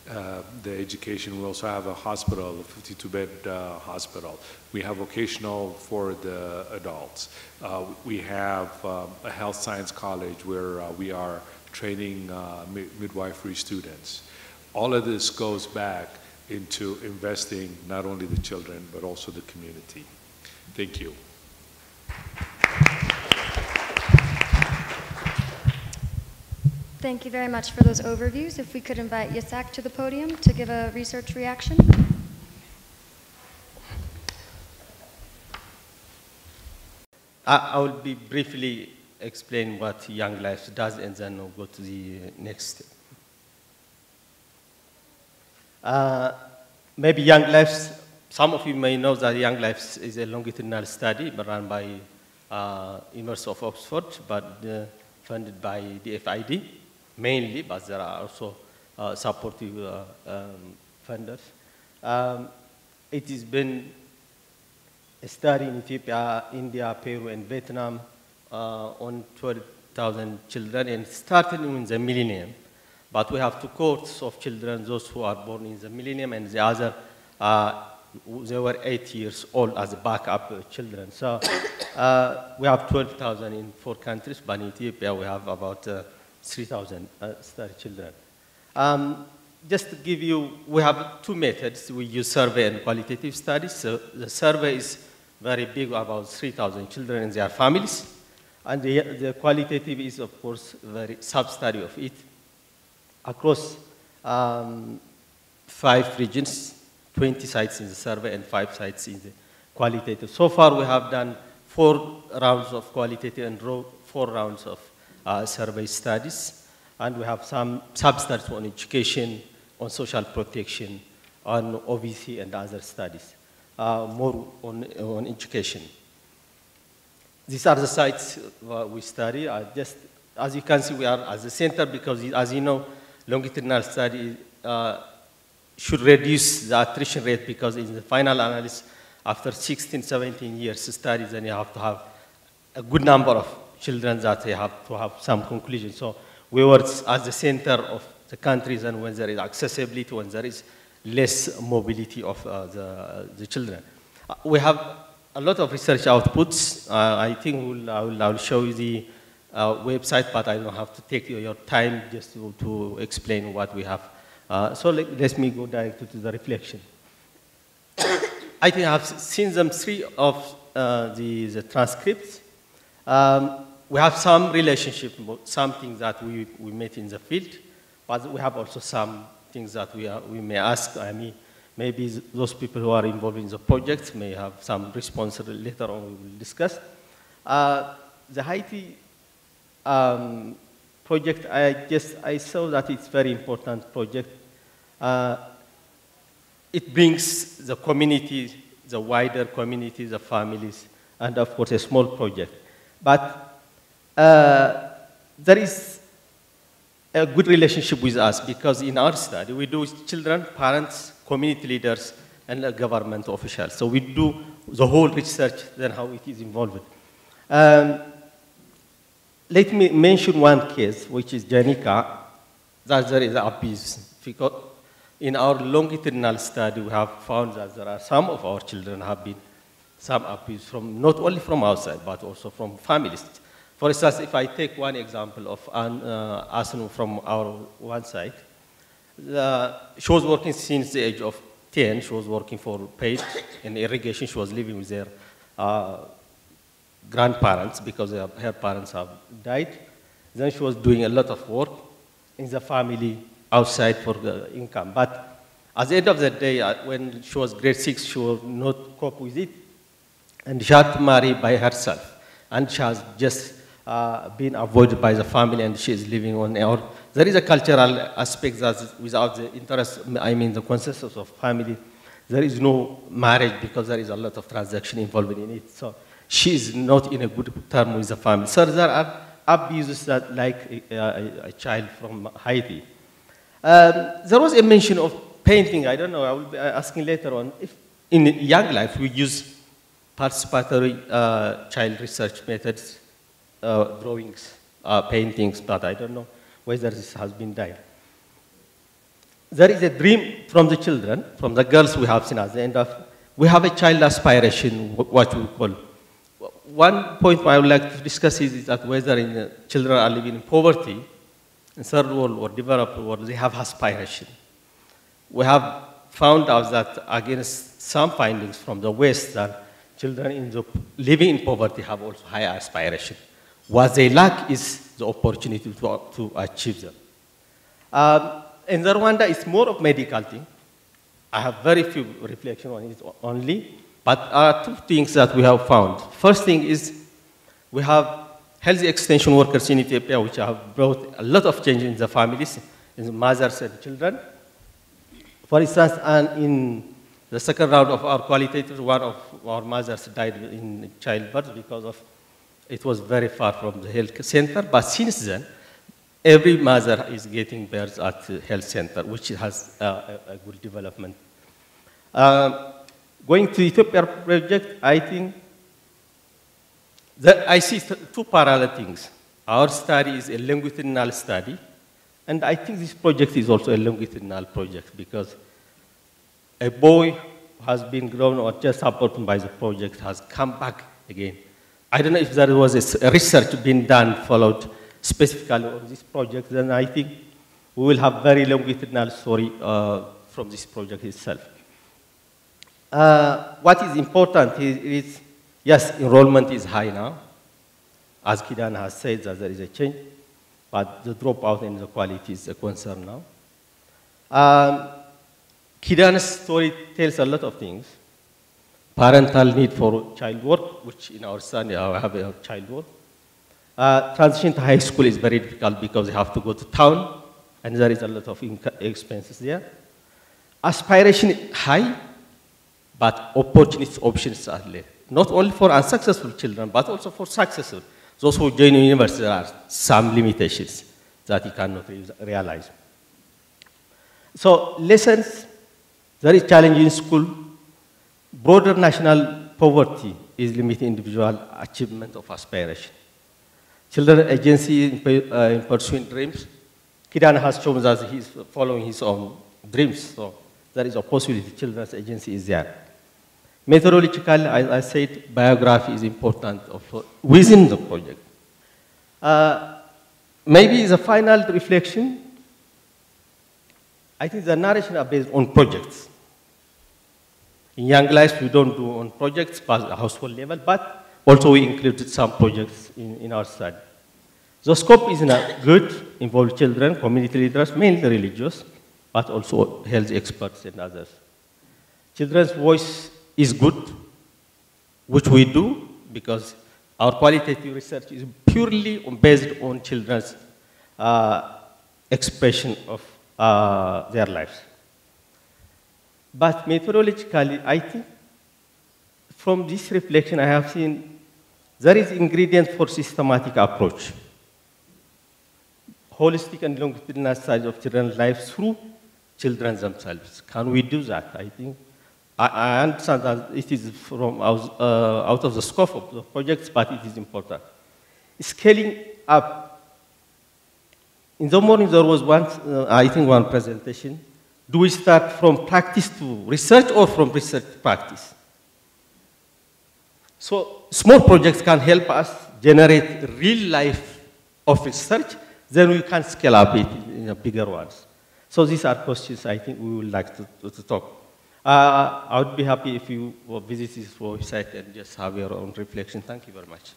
uh, the education, we also have a hospital, a 52-bed uh, hospital. We have vocational for the adults. Uh, we have um, a health science college where uh, we are training uh, mi midwifery students. All of this goes back into investing not only the children, but also the community. Thank you. Thank you very much for those overviews. If we could invite Yisak to the podium to give a research reaction. I, will be briefly explain what Young Life does and then we'll go to the next. Uh, maybe Young Lives, some of you may know that Young Lives is a longitudinal study run by uh, University of Oxford, but uh, funded by DFID mainly, but there are also uh, supportive uh, um, funders. Um, it has been a study in Ethiopia, India, Peru, and Vietnam uh, on 12,000 children and started in the millennium. But we have two cohorts of children, those who are born in the millennium and the other, uh, they were eight years old as backup uh, children. So uh, we have 12,000 in four countries, but in Ethiopia we have about 3,000 uh, children. Um, just to give you, we have two methods. We use survey and qualitative studies. So the survey is very big, about 3,000 children and their families. And the, the qualitative is, of course, very sub-study of it across um, five regions, 20 sites in the survey and five sites in the qualitative. So far, we have done four rounds of qualitative and four rounds of survey studies. And we have some sub-studies on education, on social protection, on OVC and other studies, uh, more on, on education. These are the sites uh, we study. Uh, just as you can see, we are at the center because, as you know, longitudinal study uh, should reduce the attrition rate because in the final analysis, after 16, 17 years studies, then you have to have a good number of children that they have to have some conclusion. So we were at the center of the countries and when there is accessibility, when there is less mobility of uh, the, the children. Uh, we have a lot of research outputs. Uh, I think we'll, I, will, I will show you the uh, website, but I don't have to take your time just to, to explain what we have. Uh, so let, let, me go directly to the reflection. I think I have seen them three of uh, the, the transcripts. Um, we have some relationship, some things that we, we met in the field, but we have also some things that we, are, we may ask. I mean, maybe those people who are involved in the project may have some response later on we will discuss. Uh, the Haiti um, project, I just I saw that it's very important project. Uh, it brings the community, the wider community, the families, and of course a small project. But uh, there is a good relationship with us because in our study we do children, parents, community leaders, and uh, government officials. So we do the whole research, then how it is involved. Um, let me mention one case, which is Janika, that there is abuse. Because in our longitudinal study, we have found that there are some of our children have been some abuse from not only from outside, but also from families. For instance, if I take one example of an uh, Asunu from our one side, the, she was working since the age of 10. She was working for paid in irrigation. She was living with her uh, grandparents because her, her parents have died. Then she was doing a lot of work in the family outside for the income. But at the end of the day, uh, when she was grade six, she was not cope with it. And she had to marry by herself. And she has just uh, been avoided by the family and she is living on her. There is a cultural aspect that without the interest, I mean the consensus of family, there is no marriage because there is a lot of transaction involved in it. So she is not in a good term with the family. So there are abuses that like a, a, a child from Haiti. Um, there was a mention of painting. I don't know. I will be asking later on. If in young life we use participatory uh, child research methods, uh, drawings, uh, paintings, but I don't know whether this has been done. There is a dream from the children, from the girls we have seen at the end of, we have a child aspiration, what we call. One point I would like to discuss is, that whether in, uh, children are living in poverty, in third world or developed world, they have aspiration. We have found out that against some findings from the West that children in the, living in poverty have also high aspiration. What they lack is the opportunity to, to achieve them. Um, in Rwanda, it's more of medical thing. I have very few reflection on it only, but are two things that we have found. First thing is we have health extension workers in Ethiopia, which have brought a lot of change in the families, in the mothers and children. For instance, and in the second round of our qualitative, one of our mothers died in childbirth because of it was very far from the health center. But since then, every mother is getting birth at the health center, which has uh, a, good development. Uh, going to Ethiopia project, I think that I see two parallel things. Our study is a longitudinal study, and I think this project is also a longitudinal project because a boy who has been grown or just supported by the project has come back again. I don't know if there was a research being done, followed specifically on this project, then I think we will have very longitudinal story uh, from this project itself. Uh, what is important is, is, yes, enrollment is high now. As Kidan has said, that there is a change, but the dropout and the quality is a concern now. Um, Kidan's story tells a lot of things. Parental need for child work, which in our son, I have a child work. Uh, transition to high school is very difficult because they have to go to town, and there is a lot of expenses there. Aspiration high, but opportunity options are less. Not only for unsuccessful children, but also for successful. Those who join university, there are some limitations that you cannot realize. So lessons, very challenging school. Broader national poverty is limiting individual achievement of aspiration. Children agency in, uh, in pursuing dreams. Kidan has shown that he's following his own dreams, so there is a possibility children's agency is there. Methodologically, as I said, biography is important of, within the project. Uh, maybe the final reflection, I think the narration are based on projects. In Young Lives, we don't do on projects, but household level, but also, we included some projects in, in our study. The scope is not good, involve children, community leaders, mainly religious, but also health experts and others. Children's voice is good, which we do because our qualitative research is purely based on children's uh, expression of uh, their lives. But methodologically, I think from this reflection, I have seen there is ingredient for systematic approach. Holistic and longitudinal study of children's lives through children themselves. Can we do that? I think I, I understand that it is from out, uh, out of the scope of the projects, but it is important. Scaling up. In the morning there was one, uh, I think one presentation. Do we start from practice to research or from research to practice? So small projects can help us generate real life of research, then we can scale up it in bigger ones. So these are questions I think we would like to, to, to talk. Uh, I would be happy if you visit this website and just have your own reflection. Thank you very much.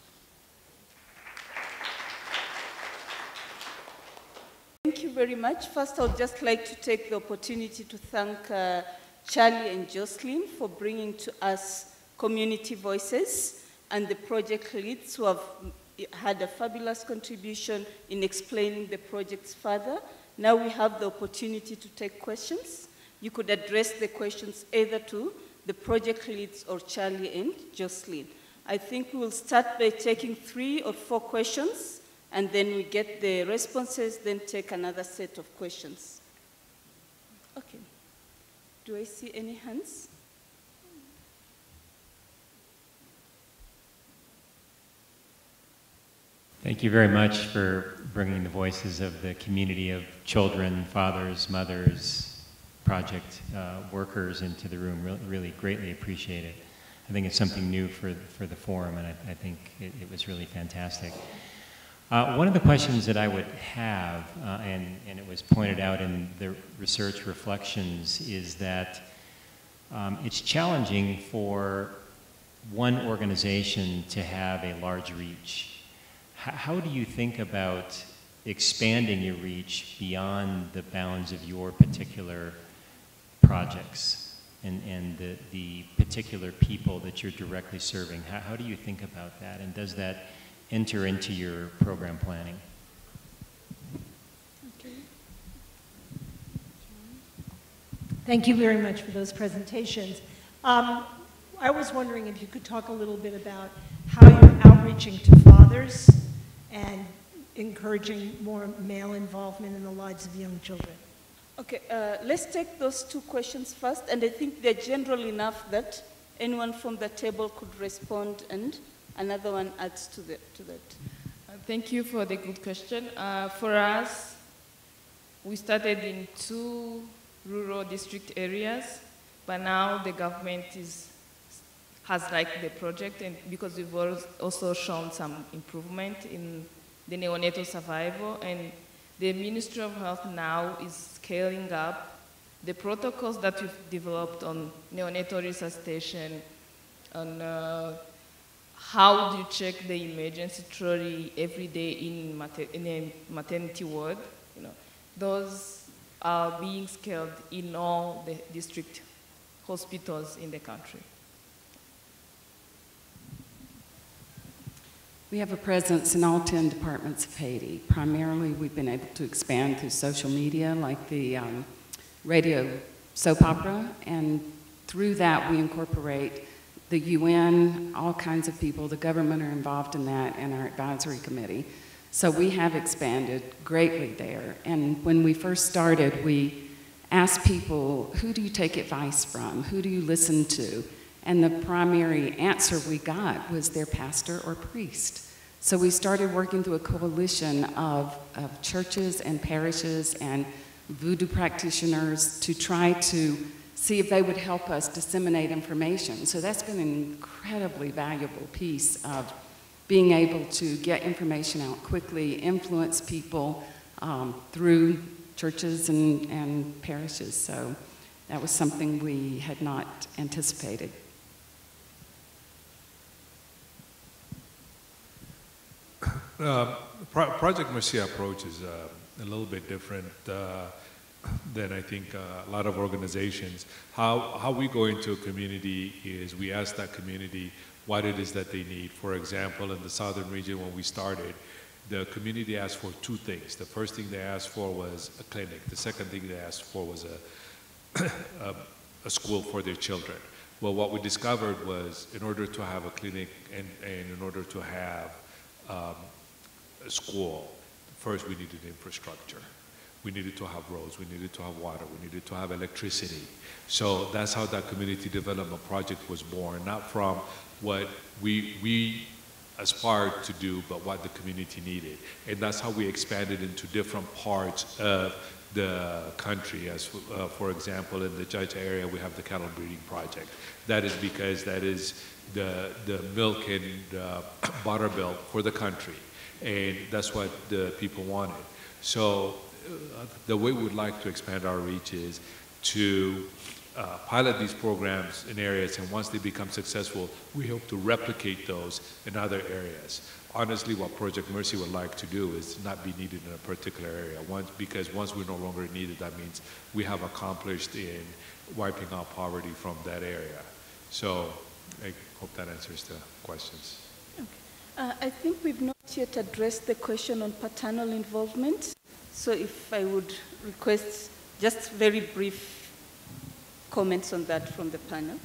Thank you very much. First, I would just like to take the opportunity to thank uh, Charlie and Jocelyn for bringing to us community voices, and the project leads who have had a fabulous contribution in explaining the projects further. Now we have the opportunity to take questions. You could address the questions either to the project leads or Charlie and Jocelyn. I think we will start by taking three or four questions, and then we get the responses, then take another set of questions. Okay. Do I see any hands? Thank you very much for bringing the voices of the community of children, fathers, mothers, project uh, workers into the room. Really, really, greatly appreciate it. I think it's something new for, for the forum, and I, I think it, it was really fantastic. Uh, one of the questions that I would have, uh, and, and it was pointed out in the research reflections, is that um, it's challenging for one organization to have a large reach how do you think about expanding your reach beyond the bounds of your particular projects and, and the, the particular people that you're directly serving? How do you think about that? And does that enter into your program planning? Thank you very much for those presentations. Um, I was wondering if you could talk a little bit about how you're outreaching to fathers and encouraging more male involvement in the lives of young children. Okay, uh, let's take those two questions first, and I think they're general enough that anyone from the table could respond, and another one adds to, the, to that. Uh, thank you for the good question. Uh, for us, we started in two rural district areas, but now the government is has liked the project and because we've also shown some improvement in the neonatal survival and the Ministry of Health now is scaling up the protocols that we've developed on neonatal resuscitation, on uh, how do you check the emergency trolley every day in, mater in a maternity ward. You know, those are being scaled in all the district hospitals in the country. We have a presence in all 10 departments of Haiti. Primarily, we've been able to expand through social media, like the um, radio soap opera, and through that, we incorporate the UN, all kinds of people, the government are involved in that, and our advisory committee. So we have expanded greatly there. And when we first started, we asked people, who do you take advice from? Who do you listen to? And the primary answer we got was their pastor or priest. So we started working through a coalition of, of churches and parishes and voodoo practitioners to try to see if they would help us disseminate information. So that's been an incredibly valuable piece of being able to get information out quickly, influence people um, through churches and, and parishes. So that was something we had not anticipated. Uh, Pro Project Mercy's approach is uh, a little bit different uh, than I think uh, a lot of organizations. How, how we go into a community is we ask that community what it is that they need. For example, in the southern region when we started, the community asked for two things. The first thing they asked for was a clinic. The second thing they asked for was a, a, a school for their children. Well, what we discovered was in order to have a clinic and, and in order to have um, a school, first we needed infrastructure. We needed to have roads, we needed to have water, we needed to have electricity. So that's how that community development project was born, not from what we, we aspired to do, but what the community needed. And that's how we expanded into different parts of the country. As uh, for example, in the Judge area, we have the cattle breeding project. That is because that is the, the milk and uh, butter belt for the country and that's what the people wanted. So the way we would like to expand our reach is to uh, pilot these programs in areas, and once they become successful, we hope to replicate those in other areas. Honestly, what Project Mercy would like to do is not be needed in a particular area, once, because once we're no longer needed, that means we have accomplished in wiping out poverty from that area. So I hope that answers the questions. Uh, I think we've not yet addressed the question on paternal involvement. So if I would request just very brief comments on that from the panel.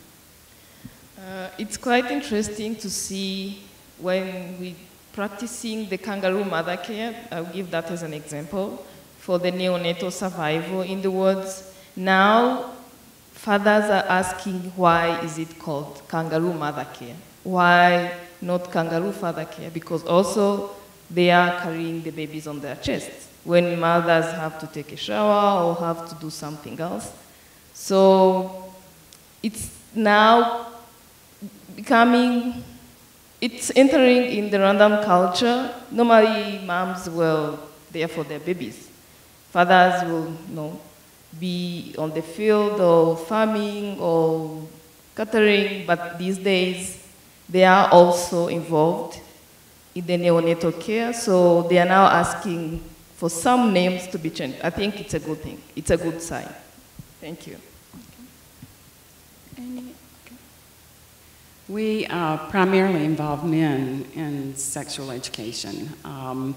Uh, it's quite interesting to see when we practicing the kangaroo mother care, I'll give that as an example, for the neonatal survival in the wards. Now, fathers are asking why is it called kangaroo mother care? Why not kangaroo father care because also they are carrying the babies on their chests when mothers have to take a shower or have to do something else. So it's now becoming, it's entering in the Rwandan culture. Normally, moms will there for their babies. Fathers will you know, be on the field or farming or catering, but these days they are also involved in the neonatal care, so they are now asking for some names to be changed. I think it's a good thing. It's a good sign. Thank you. Any, okay. We uh, primarily involve men in sexual education. Um,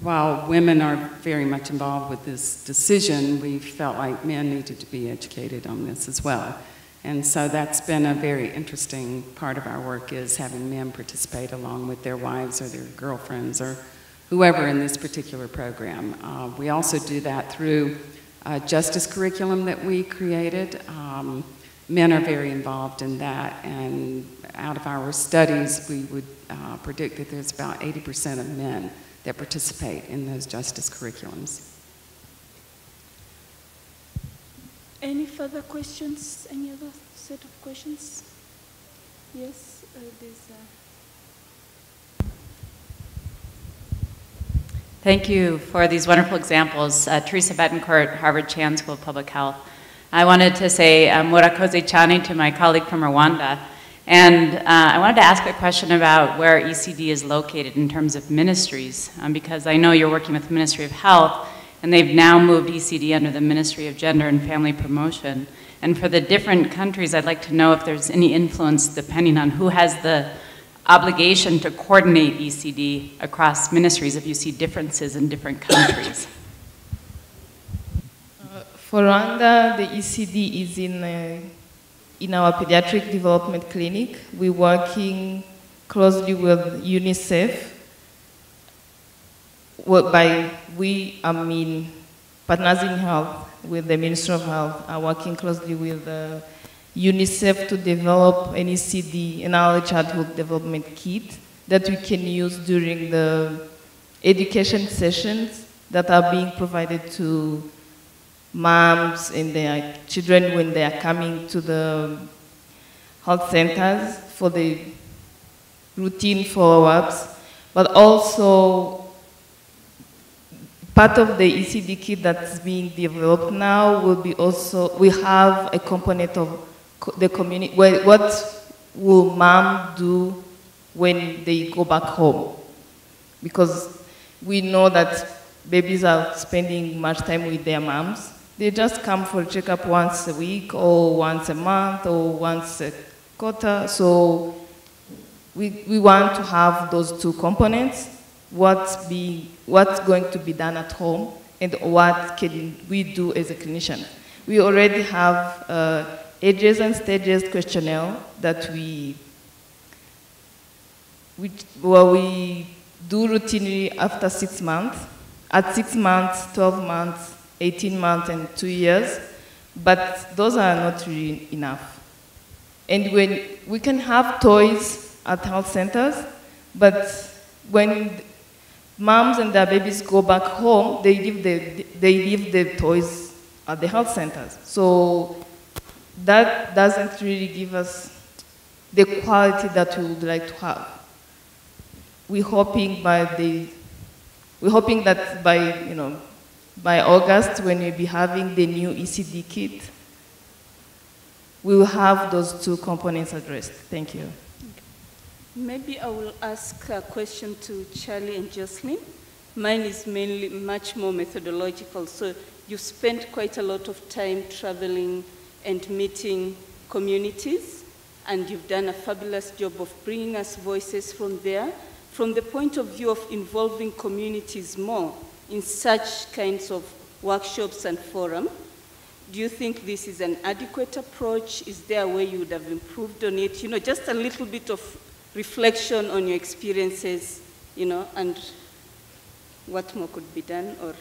while women are very much involved with this decision, we felt like men needed to be educated on this as well. And so that's been a very interesting part of our work is having men participate along with their wives or their girlfriends or whoever in this particular program. Uh, we also do that through a justice curriculum that we created. Um, men are very involved in that, and out of our studies, we would uh, predict that there's about 80% of men that participate in those justice curriculums. Any further questions? Any other set of questions? Yes, uh, there's. Uh... Thank you for these wonderful examples. Uh, Theresa Betancourt, Harvard Chan School of Public Health. I wanted to say Murakoze cyane to my colleague from Rwanda. And uh, I wanted to ask a question about where ECD is located in terms of ministries, um, because I know you're working with the Ministry of Health, and they've now moved ECD under the Ministry of Gender and Family Promotion. And for the different countries, I'd like to know if there's any influence depending on who has the obligation to coordinate ECD across ministries if you see differences in different countries. Uh, for Rwanda, the ECD is in, uh, in our pediatric development clinic. We're working closely with UNICEF by we, I mean, partners in health with the Ministry of Health are working closely with uh, UNICEF to develop an ECD, an early childhood development kit that we can use during the education sessions that are being provided to moms and their children when they are coming to the health centers for the routine follow-ups, but also part of the ECD kit that's being developed now will be also, we have a component of the community, what will mom do when they go back home? Because we know that babies are spending much time with their moms. They just come for checkup once a week or once a month or once a quarter. So we, we want to have those two components, what's, be, what's going to be done at home and what can we do as a clinician. We already have uh, ages and stages questionnaire that we, we, well, we do routinely after six months. At six months, 12 months, 18 months, and two years, but those are not really enough. And when we can have toys at health centers, but when moms and their babies go back home, they leave the, they leave the toys at the health centers. So that doesn't really give us the quality that we would like to have. We're hoping by the, we're hoping that by, you know, by August when we'll be having the new ECD kit, we will have those two components addressed. Thank you. Maybe I will ask a question to Charlie and Jocelyn. Mine is mainly much more methodological. So you spent quite a lot of time traveling and meeting communities, and you've done a fabulous job of bringing us voices from there, from the point of view of involving communities more in such kinds of workshops and forum. Do you think this is an adequate approach? Is there a way you would have improved on it? You know, just a little bit of reflection on your experiences, you know, and what more could be done or?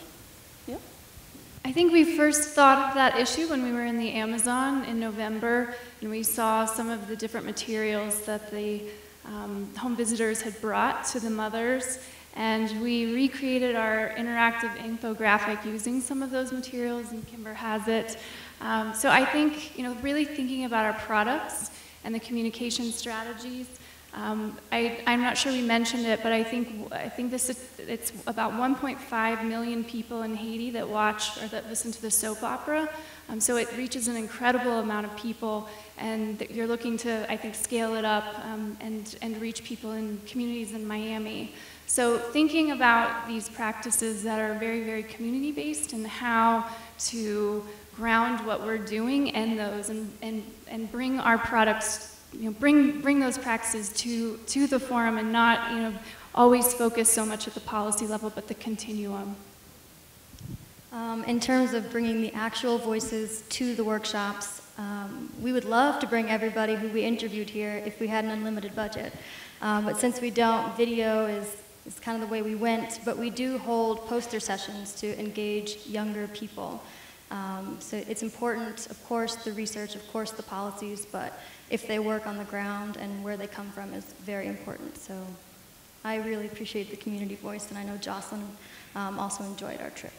I think we first thought of that issue when we were in the Amazon in November and we saw some of the different materials that the um, home visitors had brought to the mothers. And we recreated our interactive infographic using some of those materials, and Kimber has it. Um, so I think, you know, really thinking about our products and the communication strategies. Um, I, am not sure we mentioned it, but I think I think this is, it's about 1.5 million people in Haiti that watch or that listen to the soap opera. Um, so it reaches an incredible amount of people, and you're looking to I think scale it up um, and and reach people in communities in Miami. So thinking about these practices that are very very community based and how to ground what we're doing in those and, and, and bring our products, you know, bring, bring those practices to, to the forum and not, you know, always focus so much at the policy level, but the continuum. Um, in terms of bringing the actual voices to the workshops, um, we would love to bring everybody who we interviewed here if we had an unlimited budget. Um, but since we don't, video is, is kind of the way we went, but we do hold poster sessions to engage younger people. Um, so it's important, of course, the research, of course, the policies, but if they work on the ground and where they come from is very important. So I really appreciate the community voice, and I know Jocelyn um, also enjoyed our trips.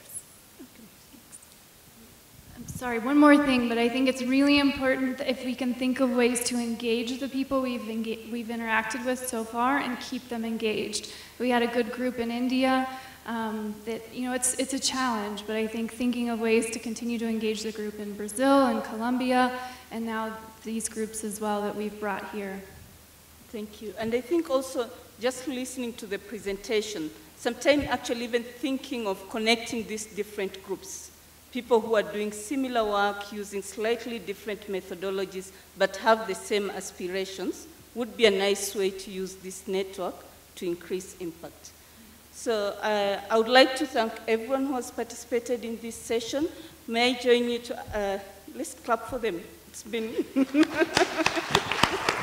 I'm sorry, one more thing, but I think it's really important if we can think of ways to engage the people we've, we've interacted with so far and keep them engaged. We had a good group in India um, that you know it's it's a challenge, but I think thinking of ways to continue to engage the group in Brazil and Colombia, and now these groups as well that we've brought here. Thank you. And I think also just listening to the presentation, sometimes actually even thinking of connecting these different groups, people who are doing similar work using slightly different methodologies but have the same aspirations, would be a nice way to use this network to increase impact. So uh, I would like to thank everyone who has participated in this session. May I join you to, uh, let's clap for them. beni.